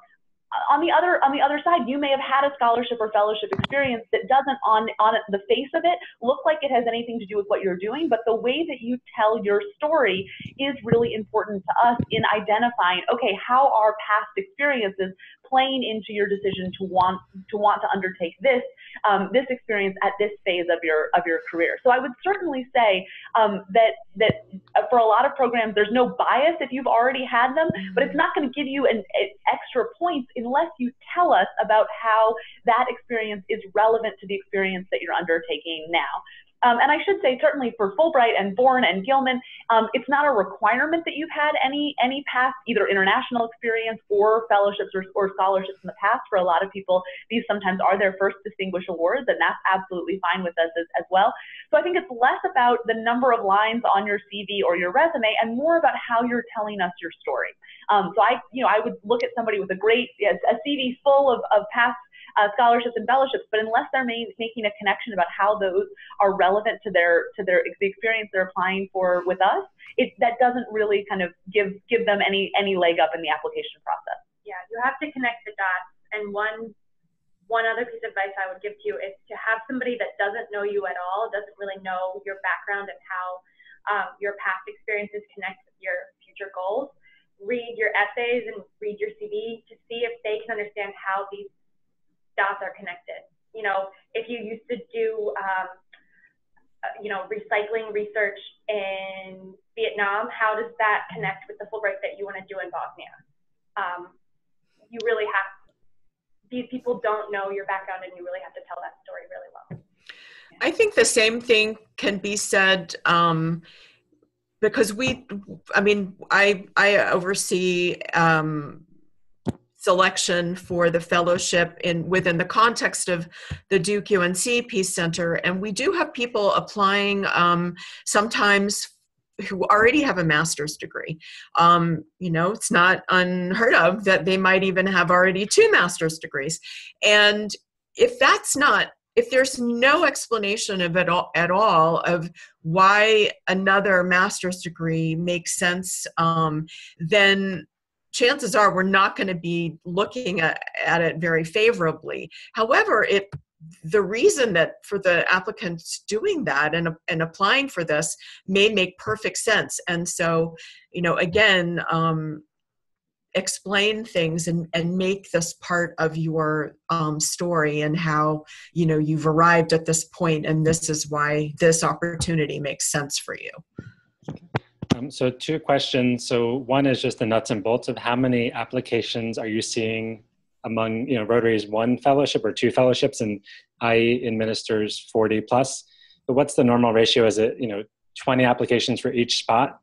on the other on the other side, you may have had a scholarship or fellowship experience that doesn't on on the face of it look like it has anything to do with what you're doing, but the way that you tell your story is really important to us in identifying okay how are past experiences playing into your decision to want to want to undertake this um, this experience at this phase of your of your career. So I would certainly say um, that that uh, for a lot of programs there's no bias if you've already had them, but it's not going to give you an, an extra points unless you tell us about how that experience is relevant to the experience that you're undertaking now. Um, and I should say, certainly for Fulbright and Boren and Gilman, um, it's not a requirement that you've had any any past either international experience or fellowships or, or scholarships in the past. For a lot of people, these sometimes are their first distinguished awards, and that's absolutely fine with us as, as well. So I think it's less about the number of lines on your CV or your resume, and more about how you're telling us your story. Um, so I, you know, I would look at somebody with a great a CV full of, of past uh, scholarships and fellowships, but unless they're ma- making a connection about how those are relevant to their to their the experience they're applying for with us, it that doesn't really kind of give give them any any leg up in the application process. yeah, you have to connect the dots, and one one other piece of advice I would give to you is to have somebody that doesn't know you at all, doesn't really know your background and how um, your past experiences connect with your future goals. Read your essays and read your CV to see if they can understand how these dots are connected. You know, if you used to do, um, uh, you know, recycling research in Vietnam, how does that connect with the Fulbright that you want to do in Bosnia? Um, you really have these people don't know your background and you really have to tell that story really well. I think the same thing can be said um, because we, I mean, I I oversee um, selection for the fellowship in within the context of the Duke UNC Peace Center, and we do have people applying um, sometimes who already have a master's degree. Um, you know, it's not unheard of that they might even have already two master's degrees. And if that's not, if there's no explanation of it all, at all of why another master's degree makes sense, um, then chances are we're not going to be looking at, at it very favorably. However, it the reason that for the applicants doing that and, and applying for this may make perfect sense and so you know again um, explain things and, and make this part of your um, story and how you know you've arrived at this point and this is why this opportunity makes sense for you um, so two questions so one is just the nuts and bolts of how many applications are you seeing among you know Rotary's one fellowship or two fellowships, and I administers 40 plus. But what's the normal ratio? Is it you know 20 applications for each spot?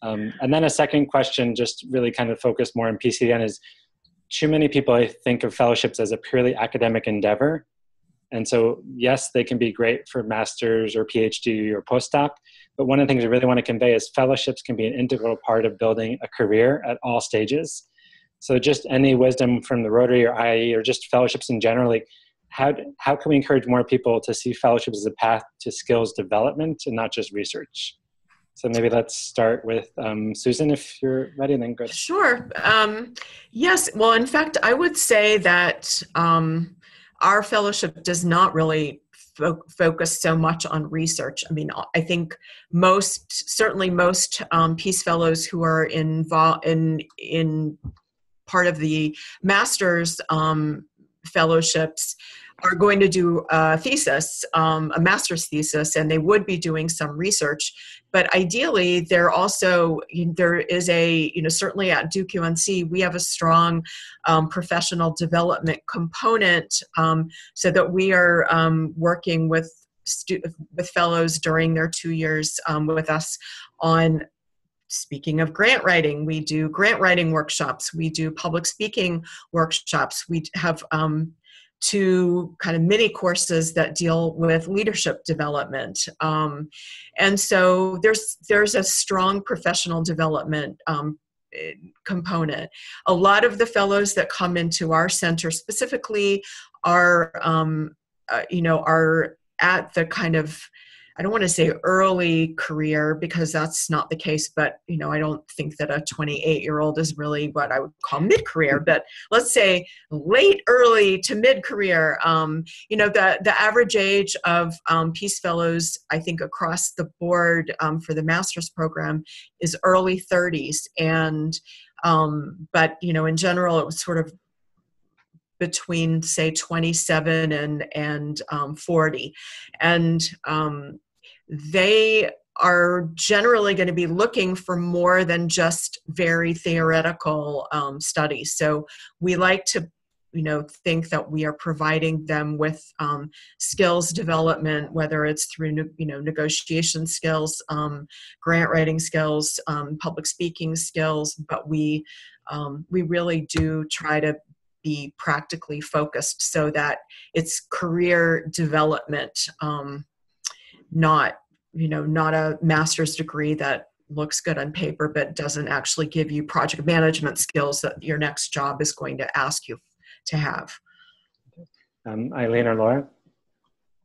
Um, and then a second question, just really kind of focused more on PCDN, is too many people I think of fellowships as a purely academic endeavor. And so, yes, they can be great for master's or PhD or postdoc. But one of the things I really want to convey is fellowships can be an integral part of building a career at all stages. So just any wisdom from the Rotary or IIE or just fellowships in general, like how, how can we encourage more people to see fellowships as a path to skills development and not just research? So maybe let's start with um, Susan, if you're ready, then go. Sure. Um, yes. Well, in fact, I would say that um, our fellowship does not really fo- focus so much on research. I mean, I think most, certainly most um, Peace Fellows who are involved in in part of the master's um, fellowships are going to do a thesis, um, a master's thesis, and they would be doing some research. But ideally, there also there is a you know certainly at Duke UNC we have a strong um, professional development component, um, so that we are um, working with stu- with fellows during their two years um, with us on speaking of grant writing, we do grant writing workshops, we do public speaking workshops, we have um, two kind of mini courses that deal with leadership development. Um, and so there's there's a strong professional development um, component. A lot of the fellows that come into our center specifically are, um, uh, you know, are at the kind of I don't want to say early career because that's not the case, but you know, I don't think that a 28 year old is really what I would call mid career, but let's say late early to mid career. Um, you know, the, the average age of um, Peace Fellows, I think across the board um, for the master's program is early 30s. And, um, but you know, in general, it was sort of between say 27 and and um, 40 and um, they are generally going to be looking for more than just very theoretical um, studies. So we like to you know think that we are providing them with um, skills development whether it's through you know negotiation skills um, grant writing skills um, public speaking skills. But we um, we really do try to be practically focused so that it's career development um, not you know not a master's degree that looks good on paper but doesn't actually give you project management skills that your next job is going to ask you to have. Um, eileen or laura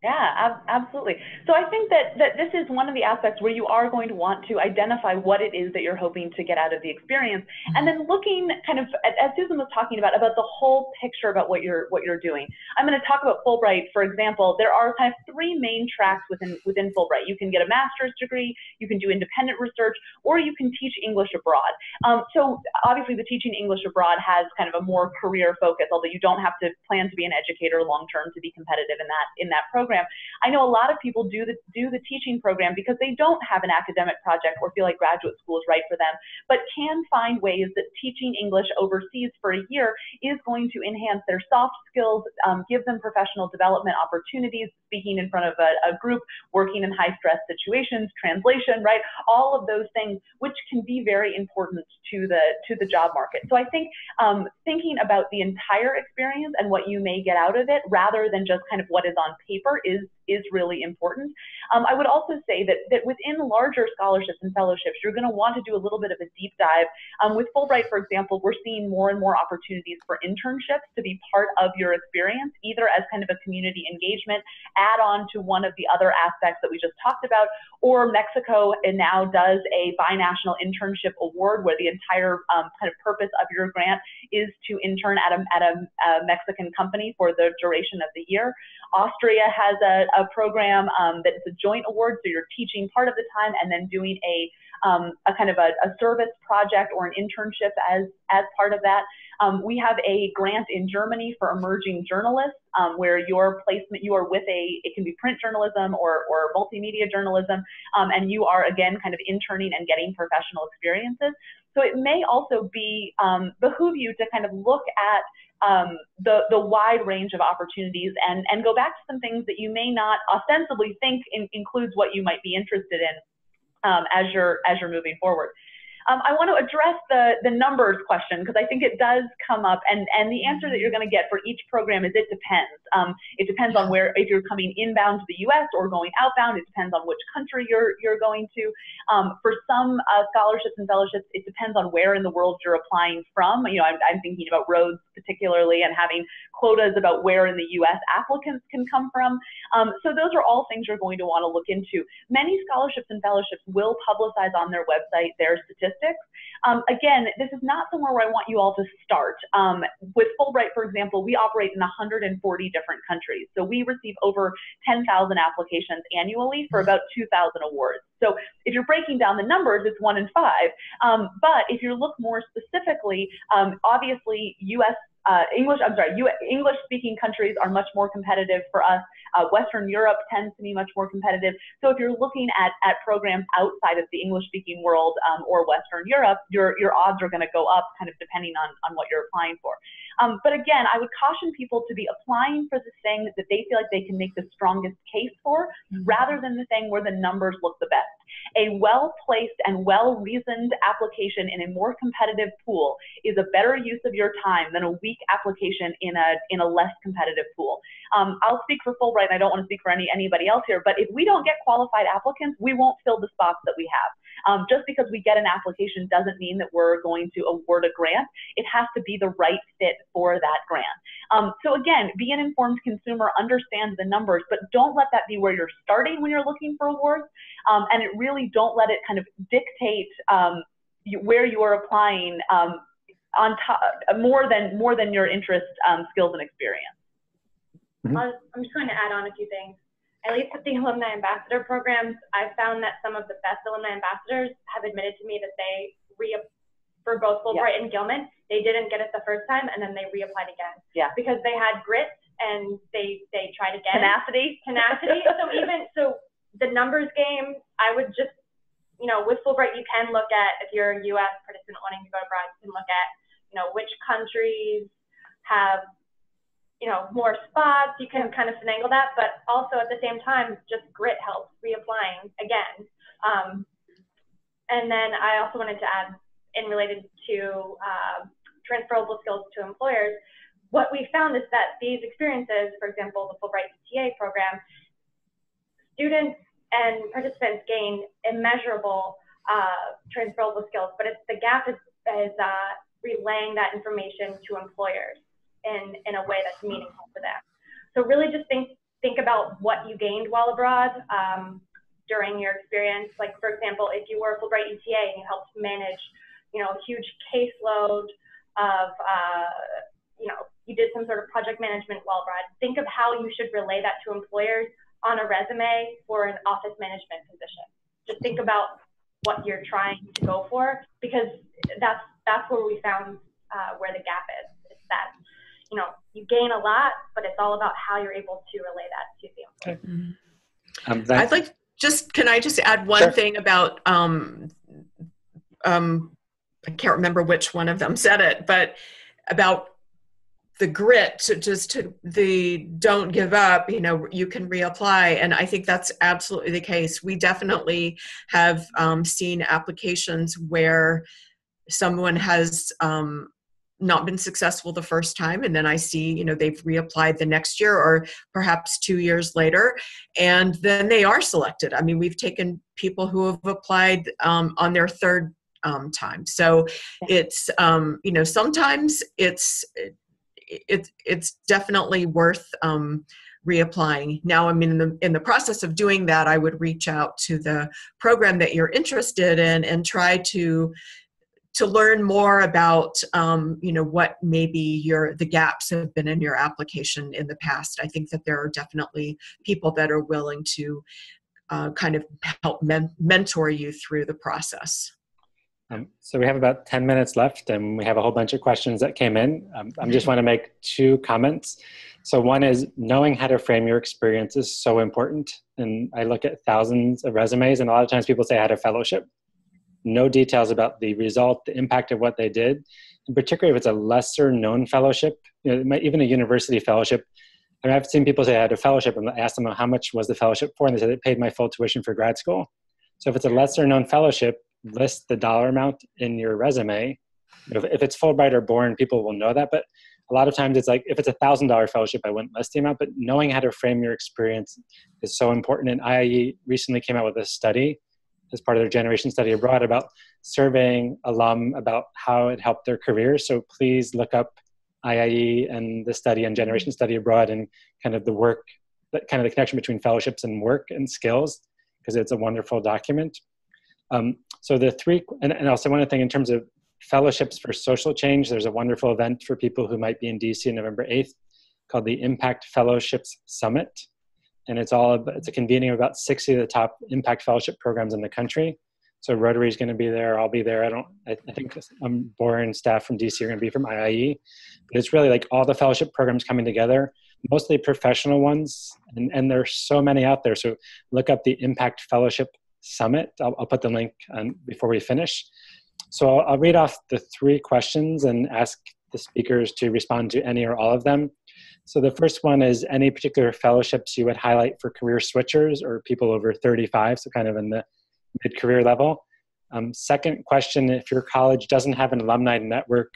Yeah, ab- absolutely. So I think that, that this is one of the aspects where you are going to want to identify what it is that you're hoping to get out of the experience, and then looking kind of as Susan was talking about about the whole picture about what you're what you're doing. I'm going to talk about Fulbright, for example. There are kind of three main tracks within within Fulbright. You can get a master's degree, you can do independent research, or you can teach English abroad. Um, so obviously, the teaching English abroad has kind of a more career focus, although you don't have to plan to be an educator long term to be competitive in that in that program program. I know a lot of people do the do the teaching program because they don't have an academic project or feel like graduate school is right for them, but can find ways that teaching English overseas for a year is going to enhance their soft skills, um, give them professional development opportunities, speaking in front of a, a group, working in high stress situations, translation, right? All of those things, which can be very important to the to the job market. So I think um, thinking about the entire experience and what you may get out of it, rather than just kind of what is on paper, is is really important. Um, I would also say that, that within larger scholarships and fellowships, you're going to want to do a little bit of a deep dive. Um, with Fulbright, for example, we're seeing more and more opportunities for internships to be part of your experience, either as kind of a community engagement add on to one of the other aspects that we just talked about, or Mexico now does a binational internship award where the entire um, kind of purpose of your grant is to intern at a, at a, a Mexican company for the duration of the year. Austria has a, a program um, that is a joint award, so you're teaching part of the time and then doing a um, a kind of a, a, service project or an internship as as part of that. Um, we have a grant in Germany for emerging journalists, um, where your placement you are with a it can be print journalism or or multimedia journalism, um, and you are again kind of interning and getting professional experiences. So it may also be um, behoove you to kind of look at um, the, the wide range of opportunities and, and go back to some things that you may not ostensibly think in, includes what you might be interested in um, as, you're, as you're moving forward. Um, I want to address the, the numbers question because I think it does come up, and, and the answer that you're going to get for each program is it depends. Um, it depends on where, if you're coming inbound to the U.S. or going outbound, it depends on which country you're, you're going to. Um, for some uh, scholarships and fellowships, it depends on where in the world you're applying from. You know, I'm, I'm thinking about Rhodes particularly and having quotas about where in the U.S. applicants can come from. Um, so those are all things you're going to want to look into. Many scholarships and fellowships will publicize on their website their statistics. Um, again, this is not somewhere where I want you all to start. Um, with Fulbright, for example, we operate in 140 different countries. So we receive over 10,000 applications annually for about 2,000 awards. So if you're breaking down the numbers, it's one in five. Um, but if you look more specifically, um, obviously U.S uh, English, I'm sorry, English speaking countries are much more competitive for us. Uh, Western Europe tends to be much more competitive. So if you're looking at, at programs outside of the English speaking world um, or Western Europe, your, your odds are going to go up kind of depending on, on what you're applying for. Um, but again, I would caution people to be applying for the thing that they feel like they can make the strongest case for mm-hmm. rather than the thing where the numbers look the best. A well placed and well reasoned application in a more competitive pool is a better use of your time than a weak application in a, in a less competitive pool. Um, I'll speak for Fulbright, and I don't want to speak for any, anybody else here, but if we don't get qualified applicants, we won't fill the spots that we have. Um, just because we get an application doesn't mean that we're going to award a grant. It has to be the right fit for that grant. Um, so again, be an informed consumer, understand the numbers, but don't let that be where you're starting when you're looking for awards. Um, and it really don't let it kind of dictate um, where you are applying um, on top more than more than your interest, um, skills, and experience. Mm -hmm. I'm just going to add on a few things at least with the alumni ambassador programs, I've found that some of the best alumni ambassadors have admitted to me that they re for both Fulbright yeah. and Gilman, they didn't get it the first time and then they reapplied again. Yeah. Because they had grit and they they tried again. Tenacity. Tenacity. so even so the numbers game, I would just you know, with Fulbright you can look at if you're a US participant wanting to go abroad, you can look at, you know, which countries have you know, more spots. You can kind of finagle that, but also at the same time, just grit helps reapplying again. Um, and then I also wanted to add, in related to uh, transferable skills to employers, what we found is that these experiences, for example, the Fulbright ETA program, students and participants gain immeasurable uh, transferable skills, but it's the gap is, is uh, relaying that information to employers in, in a way that's meaningful for them. So really just think think about what you gained while abroad um, during your experience. Like, for example, if you were a Fulbright ETA and you helped manage, you know, a huge caseload of, uh, you know, you did some sort of project management while abroad, think of how you should relay that to employers on a resume for an office management position. Just think about what you're trying to go for because that's that's where we found uh, where the gap is. It's that you know you gain a lot, but it's all about how you're able to relay that to the employer. Mm-hmm. Um, I'd like just can I just add one sure. thing about um, um, I can't remember which one of them said it, but about the grit to just to the don't give up you know you can reapply and i think that's absolutely the case we definitely have um, seen applications where someone has um, not been successful the first time and then i see you know they've reapplied the next year or perhaps two years later and then they are selected i mean we've taken people who have applied um, on their third um, time so it's um, you know sometimes it's it, it's definitely worth um, reapplying. Now I'm in the in the process of doing that. I would reach out to the program that you're interested in and try to to learn more about um, you know what maybe your the gaps have been in your application in the past. I think that there are definitely people that are willing to uh, kind of help men- mentor you through the process. Um, so we have about 10 minutes left and we have a whole bunch of questions that came in. Um, I just want to make two comments. So one is knowing how to frame your experience is so important. And I look at thousands of resumes and a lot of times people say I had a fellowship. No details about the result, the impact of what they did. And particularly if it's a lesser known fellowship, you know, even a university fellowship. I mean, I've seen people say I had a fellowship and I asked them how much was the fellowship for and they said it paid my full tuition for grad school. So if it's a lesser known fellowship, list the dollar amount in your resume. If, if it's Fulbright or Boren, people will know that. But a lot of times it's like if it's a thousand dollar fellowship, I wouldn't list the amount. But knowing how to frame your experience is so important. And IIE recently came out with a study as part of their generation study abroad about surveying alum about how it helped their careers. So please look up IIE and the study on generation study abroad and kind of the work, kind of the connection between fellowships and work and skills, because it's a wonderful document. Um, so the three, and, and also one other thing in terms of fellowships for social change, there's a wonderful event for people who might be in DC November 8th called the Impact Fellowships Summit. And it's all, it's a convening of about 60 of the top impact fellowship programs in the country. So Rotary is going to be there. I'll be there. I don't. I, think I'm boring staff from DC are going to be from IIE, but it's really like all the fellowship programs coming together, mostly professional ones, and and there's so many out there. So look up the Impact Fellowship Summit. I'll, I'll put the link on before we finish. So I'll, I'll read off the three questions and ask the speakers to respond to any or all of them. So the first one is any particular fellowships you would highlight for career switchers or people over 35, so kind of in the mid-career level. Um, second question, if your college doesn't have an alumni network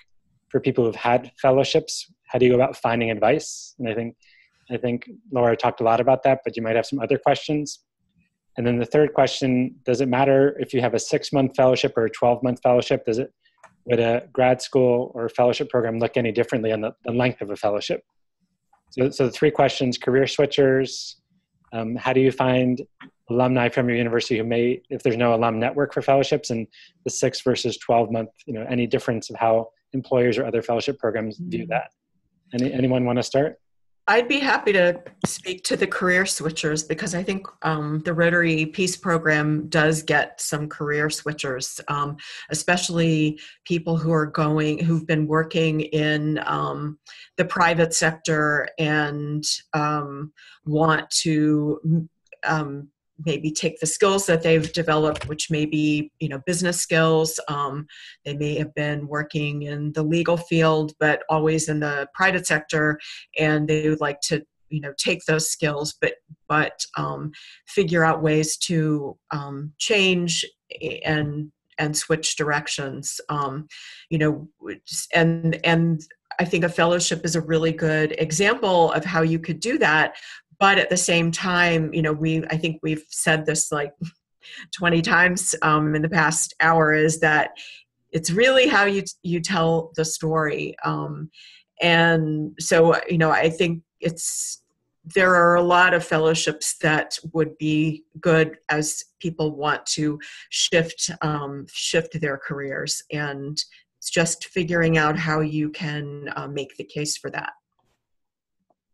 for people who've had fellowships, how do you go about finding advice? And I think, I think Laura talked a lot about that, but you might have some other questions. And then the third question, does it matter if you have a six month fellowship or a 12 month fellowship? Does it, would a grad school or fellowship program look any differently on the, the length of a fellowship? So, so the three questions, career switchers, um, how do you find alumni from your university who may, if there's no alum network for fellowships and the six versus 12 month, you know, any difference of how employers or other fellowship programs mm-hmm. view that? Any, anyone want to start? I'd be happy to speak to the career switchers because I think um, the Rotary Peace Program does get some career switchers, um, especially people who are going, who've been working in um, the private sector and um, want to um, maybe take the skills that they've developed, which may be you know business skills. Um, they may have been working in the legal field, but always in the private sector, and they would like to you know take those skills, but but um, figure out ways to um, change and and switch directions. Um, you know, and and I think a fellowship is a really good example of how you could do that but at the same time you know we i think we've said this like 20 times um, in the past hour is that it's really how you you tell the story um, and so you know i think it's there are a lot of fellowships that would be good as people want to shift um, shift their careers, and it's just figuring out how you can uh, make the case for that.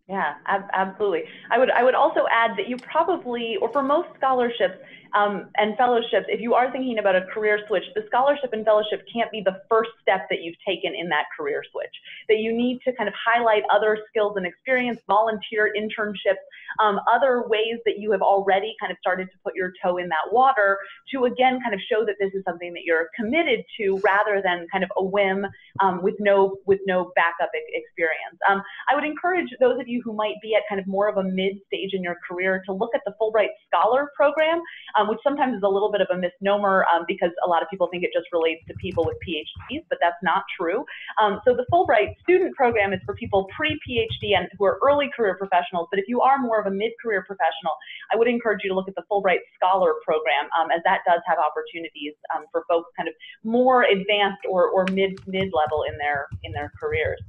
Yeah, ab- absolutely. I would I would also add that you probably, or for most scholarships, um, and fellowships, if you are thinking about a career switch, the scholarship and fellowship can't be the first step that you've taken in that career switch. That you need to kind of highlight other skills and experience, volunteer internships, um, other ways that you have already kind of started to put your toe in that water to again kind of show that this is something that you're committed to rather than kind of a whim um, with no with no backup experience. Um, I would encourage those of you who might be at kind of more of a mid stage in your career to look at the Fulbright Scholar Program um, which sometimes is a little bit of a misnomer um, because a lot of people think it just relates to people with PhDs, but that's not true. Um, so the Fulbright student program is for people pre-PhD and who are early career professionals, but if you are more of a mid-career professional, I would encourage you to look at the Fulbright Scholar Program, um, as that does have opportunities um, for folks kind of more advanced or, or mid mid level in their in their careers.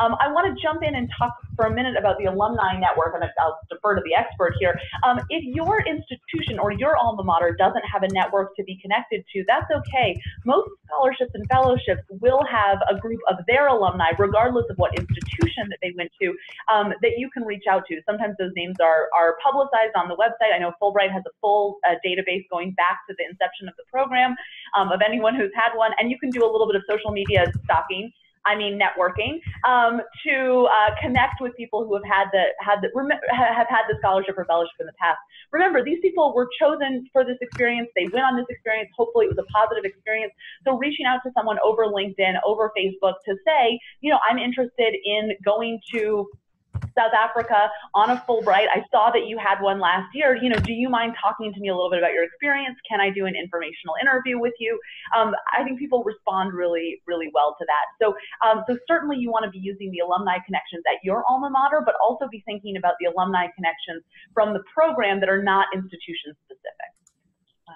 Um, I want to jump in and talk for a minute about the alumni network, and I'll defer to the expert here. Um, if your institution or your alma mater doesn't have a network to be connected to, that's okay. Most scholarships and fellowships will have a group of their alumni, regardless of what institution that they went to, um, that you can reach out to. Sometimes those names are, are publicized on the website. I know Fulbright has a full uh, database going back to the inception of the program um, of anyone who's had one, and you can do a little bit of social media stalking I mean networking, um, to uh, connect with people who have had the had the have had the scholarship or fellowship in the past. Remember, these people were chosen for this experience. They went on this experience. Hopefully, it was a positive experience. So, reaching out to someone over LinkedIn, over Facebook, to say, you know, I'm interested in going to South Africa on a Fulbright. I saw that you had one last year. You know, do you mind talking to me a little bit about your experience? Can I do an informational interview with you? Um, I think people respond really, really well to that. So, um, so certainly you want to be using the alumni connections at your alma mater, but also be thinking about the alumni connections from the program that are not institution specific.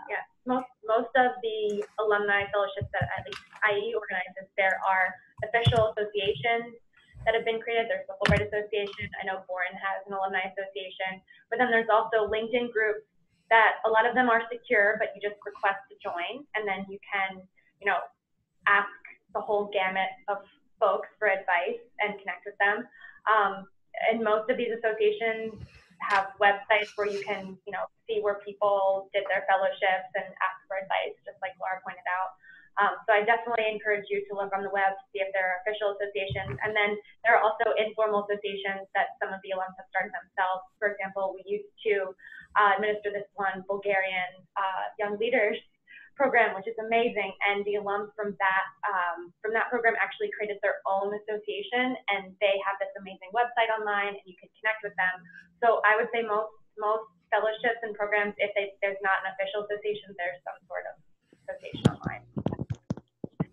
yes, most most of the alumni fellowships that at least IIE organizes, there are official associations that have been created. There's the Fulbright Association. I know Boren has an alumni association. But then there's also LinkedIn groups that a lot of them are secure, but you just request to join, and then you can, you know, ask the whole gamut of folks for advice and connect with them. Um, and most of these associations have websites where you can, you know, see where people did their fellowships and ask for advice, just like Laura pointed out. Um, so I definitely encourage you to look on the web to see if there are official associations. And then there are also informal associations that some of the alums have started themselves. For example, we used to uh, administer this one Bulgarian uh, Young Leaders program, which is amazing. And the alums from that um, from that program actually created their own association, and they have this amazing website online, and you can connect with them. So I would say most most fellowships and programs, if they, there's not an official association, there's some sort of association online.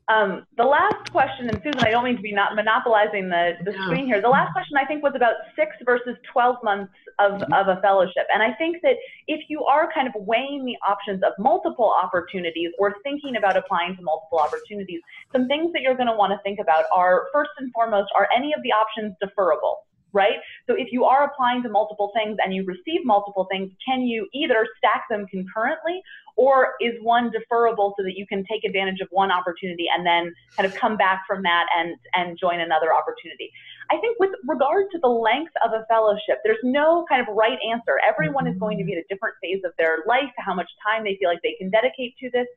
Um, the last question, and Susan, I don't mean to be not monopolizing the, the no. screen here. The last question I think was about six versus 12 months of, mm-hmm. of a fellowship. And I think that if you are kind of weighing the options of multiple opportunities or thinking about applying to multiple opportunities, some things that you're going to want to think about are first and foremost, are any of the options deferrable? Right? So if you are applying to multiple things and you receive multiple things, can you either stack them concurrently or is one deferrable so that you can take advantage of one opportunity and then kind of come back from that and and join another opportunity i think with regard to the length of a fellowship there's no kind of right answer. Everyone is going to be at a different phase of their life how much time they feel like they can dedicate to this.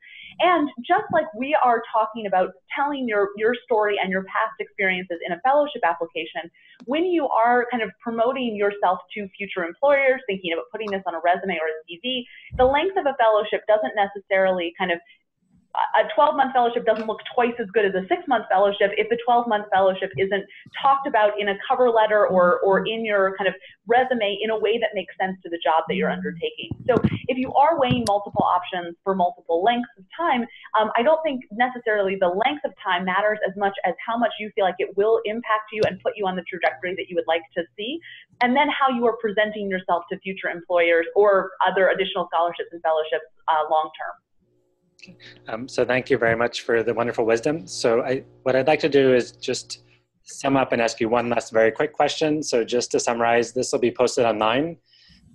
And just like we are talking about telling your your story and your past experiences in a fellowship application when you are kind of promoting yourself to future employers thinking about putting this on a resume or a cv the length of a fellowship doesn't necessarily kind of a 12 month fellowship doesn't look twice as good as a six month fellowship if the 12 month fellowship isn't talked about in a cover letter or, or in your kind of resume in a way that makes sense to the job that you're undertaking. So if you are weighing multiple options for multiple lengths of time, um, I don't think necessarily the length of time matters as much as how much you feel like it will impact you and put you on the trajectory that you would like to see, and then how you are presenting yourself to future employers or other additional scholarships and fellowships uh, long term. Um, so thank you very much for the wonderful wisdom. So I, what I'd like to do is just sum up and ask you one last very quick question. So just to summarize, this will be posted online.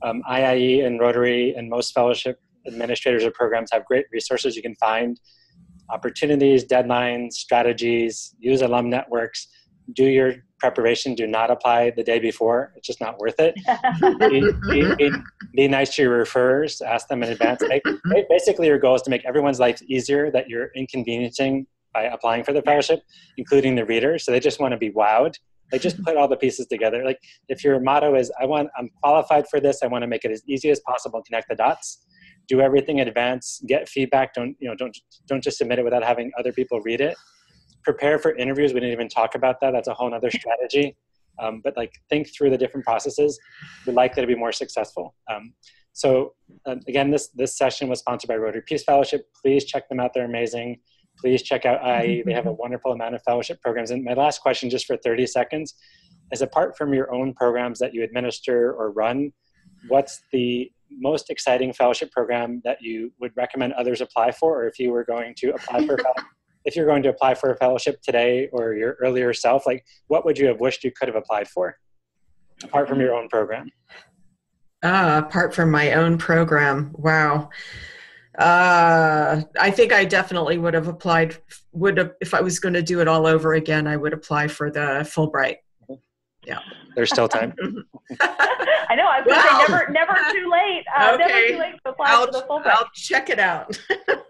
Um, IIE and Rotary and most fellowship administrators or programs have great resources you can find opportunities, deadlines, strategies, use alum networks, do your preparation, do not apply the day before. It's just not worth it. be, be, be, nice to your referrers, ask them in advance. Make, basically, your goal is to make everyone's life easier that you're inconveniencing by applying for the fellowship, including the readers. So they just want to be wowed. They just put all the pieces together. Like if your motto is, I want, I'm qualified for this, I want to make it as easy as possible connect the dots do everything in advance get feedback don't you know don't don't just submit it without having other people read it prepare for interviews. We didn't even talk about that. That's a whole other strategy. Um, but like think through the different processes. You're likely to be more successful. Um, so uh, again this this session was sponsored by rotary peace fellowship. Please check them out. They're amazing. Please check out IIE. They have a wonderful amount of fellowship programs. And my last question, just for 30 seconds, is apart from your own programs that you administer or run, what's the most exciting fellowship program that you would recommend others apply for, or if you were going to apply for, if you're going to apply for a fellowship today or your earlier self, like what would you have wished you could have applied for, apart from your own program? Uh, apart from my own program, wow. Uh, I think I definitely would have applied. Would have, if I was going to do it all over again, I would apply for the Fulbright. Yeah. There's still time. I know. I was going to say never, never too late. Uh, okay. Never too late to apply I'll, for the Fulbright. I'll check it out.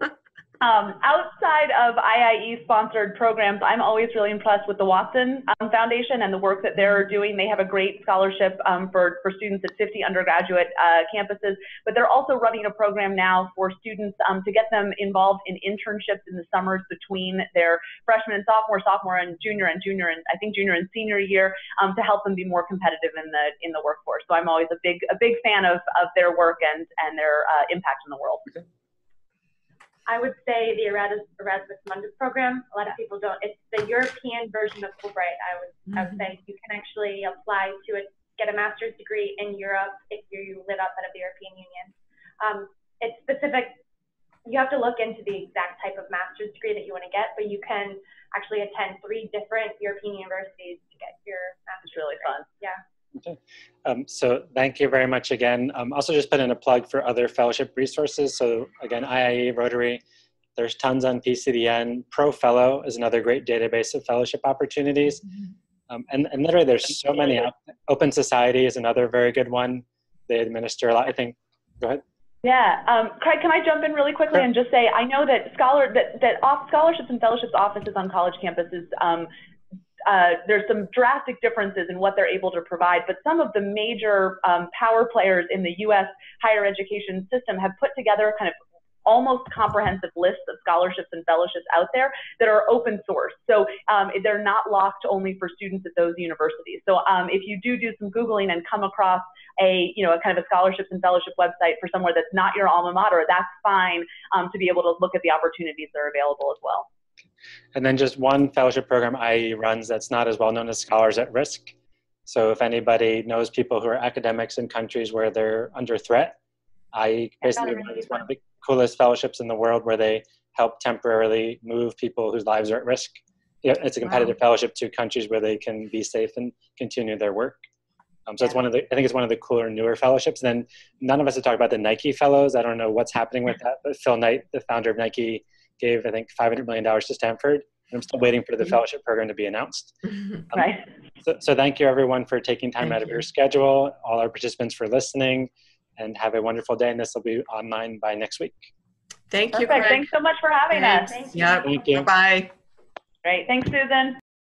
Um, outside of IIE sponsored programs, I'm always really impressed with the Watson um, Foundation and the work that they're doing. They have a great scholarship um, for, for students at 50 undergraduate uh, campuses, but they're also running a program now for students um, to get them involved in internships in the summers between their freshman and sophomore, sophomore and junior and junior and I think junior and senior year um, to help them be more competitive in the in the workforce. So I'm always a big a big fan of, of their work and, and their uh, impact in the world. Okay. I would say the Erasmus, Erasmus Mundus program. A lot of people don't. It's the European version of Fulbright. I would, mm-hmm. I would mm-hmm. say you can actually apply to it, get a master's degree in Europe if you live outside of the European Union. Um, it's specific. You have to look into the exact type of master's degree that you want to get, but you can actually attend three different European universities to get your master's. It's really fun. Yeah. Okay. Um, so thank you very much again. Um, also just put in a plug for other fellowship resources. So again, IIE, Rotary, there's tons on PCDN. ProFellow is another great database of fellowship opportunities. Mm-hmm. Um, and, and literally there's so many. Open Society is another very good one. They administer a lot, I think. Go ahead. Yeah, um, Craig, can I jump in really quickly and just say I know that scholar that that off scholarships and fellowships offices on college campuses um, uh, there's some drastic differences in what they're able to provide, but some of the major um, power players in the U.S. higher education system have put together kind of almost comprehensive lists of scholarships and fellowships out there that are open source. So um, they're not locked only for students at those universities. So um, if you do do some Googling and come across a, you know, a kind of a scholarships and fellowship website for somewhere that's not your alma mater, that's fine um, to be able to look at the opportunities that are available as well. And then just one fellowship program IIE runs that's not as well known as Scholars at Risk. So if anybody knows people who are academics in countries where they're under threat, IIE basically runs one of the coolest fellowships in the world where they help temporarily move people whose lives are at risk. It's a competitive wow. fellowship to countries where they can be safe and continue their work. Um, so yeah. it's one of the, I think it's one of the cooler, newer fellowships. And then none of us have talked about the Nike Fellows. I don't know what's happening with that, but Phil Knight, the founder of Nike, gave I think 500 million dollars to Stanford. I'm still waiting for the mm-hmm. fellowship program to be announced. Um, right. So, so, thank you everyone for taking time Thank out of your schedule. All our participants for listening, and have a wonderful day. And this will be online by next week. Thank you. Perfect. Thanks so much for having Thanks. us. Yeah. Thank you. Bye. Great. Thanks, Susan.